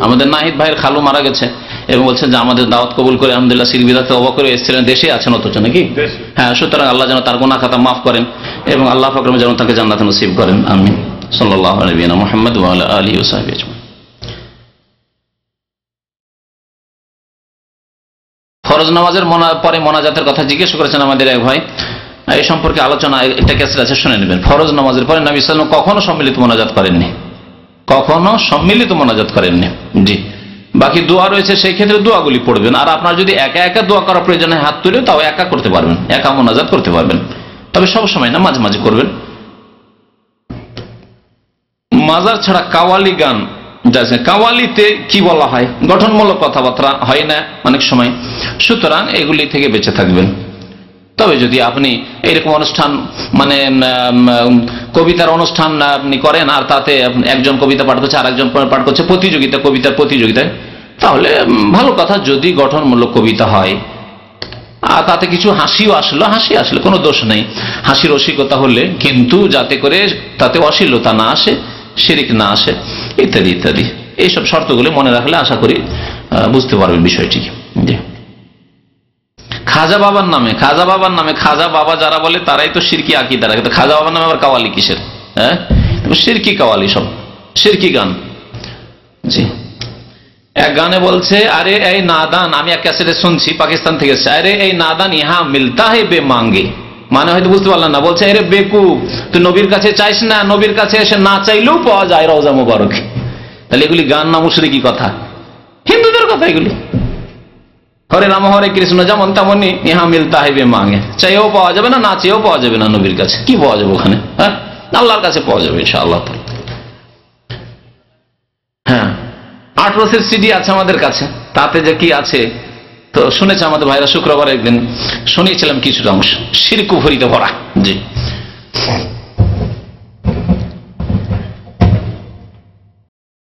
আমাদের নাহিদ ভাইয়ের খালু মারা গেছে এবং বলছেন যে আমাদের দাওয়াত কবুল করে আলহামদুলিল্লাহ সিরবিদাতে অবাক করে এসেছিলেন দেশে আছেন অথচ নাকি? হ্যাঁ সুতরাং আল্লাহ যেন তার গুনা খাতা মাফ করেন এবং আল্লাহ ফকরম যেন তাকে জান্নাত নসিব করেন আমি সাল্লাহ নবীনা মোহাম্মদ আলী ওসাহাবি। ফরজ নামাজের মনা- পরে মোনাজাতের কথা জিজ্ঞেস করেছেন আমাদের এক ভাই। এই সম্পর্কে আলোচনা একটা ক্যাসেট আছে শুনে নেবেন। ফরজ নামাজের পরে নবী সাল্লাম কখনো সম্মিলিত মোনাজাত করেননি। কখনো সম্মিলিত মোনাজাত করেননি। জি। বাকি দোয়া রয়েছে, সেই ক্ষেত্রে দোয়াগুলি পড়বেন। আর আপনার যদি একা একা দোয়া করার প্রয়োজনে হাত তুলে, তাও একা করতে পারবেন। একা মোনাজাত করতে পারবেন। তবে সব সময় না, মাঝে মাঝে করবেন। মাজার ছাড়া কাওয়ালি গান যাচ্ছে। কাওয়ালিতে কি বলা হয়? গঠনমূলক কথাবার্তা হয় না অনেক সময়। সুতরাং এগুলি থেকে বেঁচে থাকবেন। তবে যদি আপনি এরকম অনুষ্ঠান মানে কবিতার অনুষ্ঠান আপনি করেন আর তাতে একজন কবিতা পাঠ করছে আর একজন পাঠ করছে, প্রতিযোগিতা, কবিতার প্রতিযোগিতায়, তাহলে ভালো কথা যদি গঠনমূলক কবিতা হয়, আর তাতে কিছু হাসিও আসলো, হাসি আসলে কোনো দোষ নেই। হাসির রসিকতা হলে কিন্তু যাতে করে তাতে অশ্লীলতা না আসে, শিরিক না আসে, ইত্যাদি ইত্যাদি। এইসব শর্তগুলি মনে রাখলে আশা করি বুঝতে পারবেন বিষয়টি। জি। খাজা বাবার নামে, খাজা বাবার নামে, খাজা বাবা যারা বলে তারাই তো সিরকি আকিদা রাখে। কিন্তু খাজা বাবার নামে আবার কাওয়ালি কিসের? হ্যাঁ? সিরকি কাওয়ালি সব, সিরকি গান। জি। এক গানে বলছে, আরে এই নাদান, আমি এক ক্যাসেটে শুনছি, পাকিস্তান থেকে আরে এই নাদান ইহা মিলতা হে বে মাঙ্গে। মানে হয়তো বুঝতে পারলাম না, বলছে, আরে বেকু তুই নবীর কাছে চাইস না, নবীর কাছে এসে না চাইলেও পাওয়া যায় রওজা মুবারক। তাহলে এগুলি গান না মুসরি কি কথা? হিন্দুদের কথা এগুলি। হরে রাম, হরে কৃষ্ণ, যেমন তেমনই ইহা মিলতা হে বে মাঙ্গে চাইও পাওয়া যাবে না না চেয়েও পাওয়া যাবে না নবীর কাছে। কি পাওয়া যাবে ওখানে? হ্যাঁ? আল্লাহর কাছে পাওয়া যাবে ইনশাআল্লাহ। হ্যাঁ আটরসের সিডি আছে আমাদের কাছে। তাতে যে কি আছে, তো শুনেছে আমাদের ভাইরা শুক্রবার একদিন। শুনিয়েছিলাম কিছুটা অংশ। সিরকু ভরিতে ভরা। জি।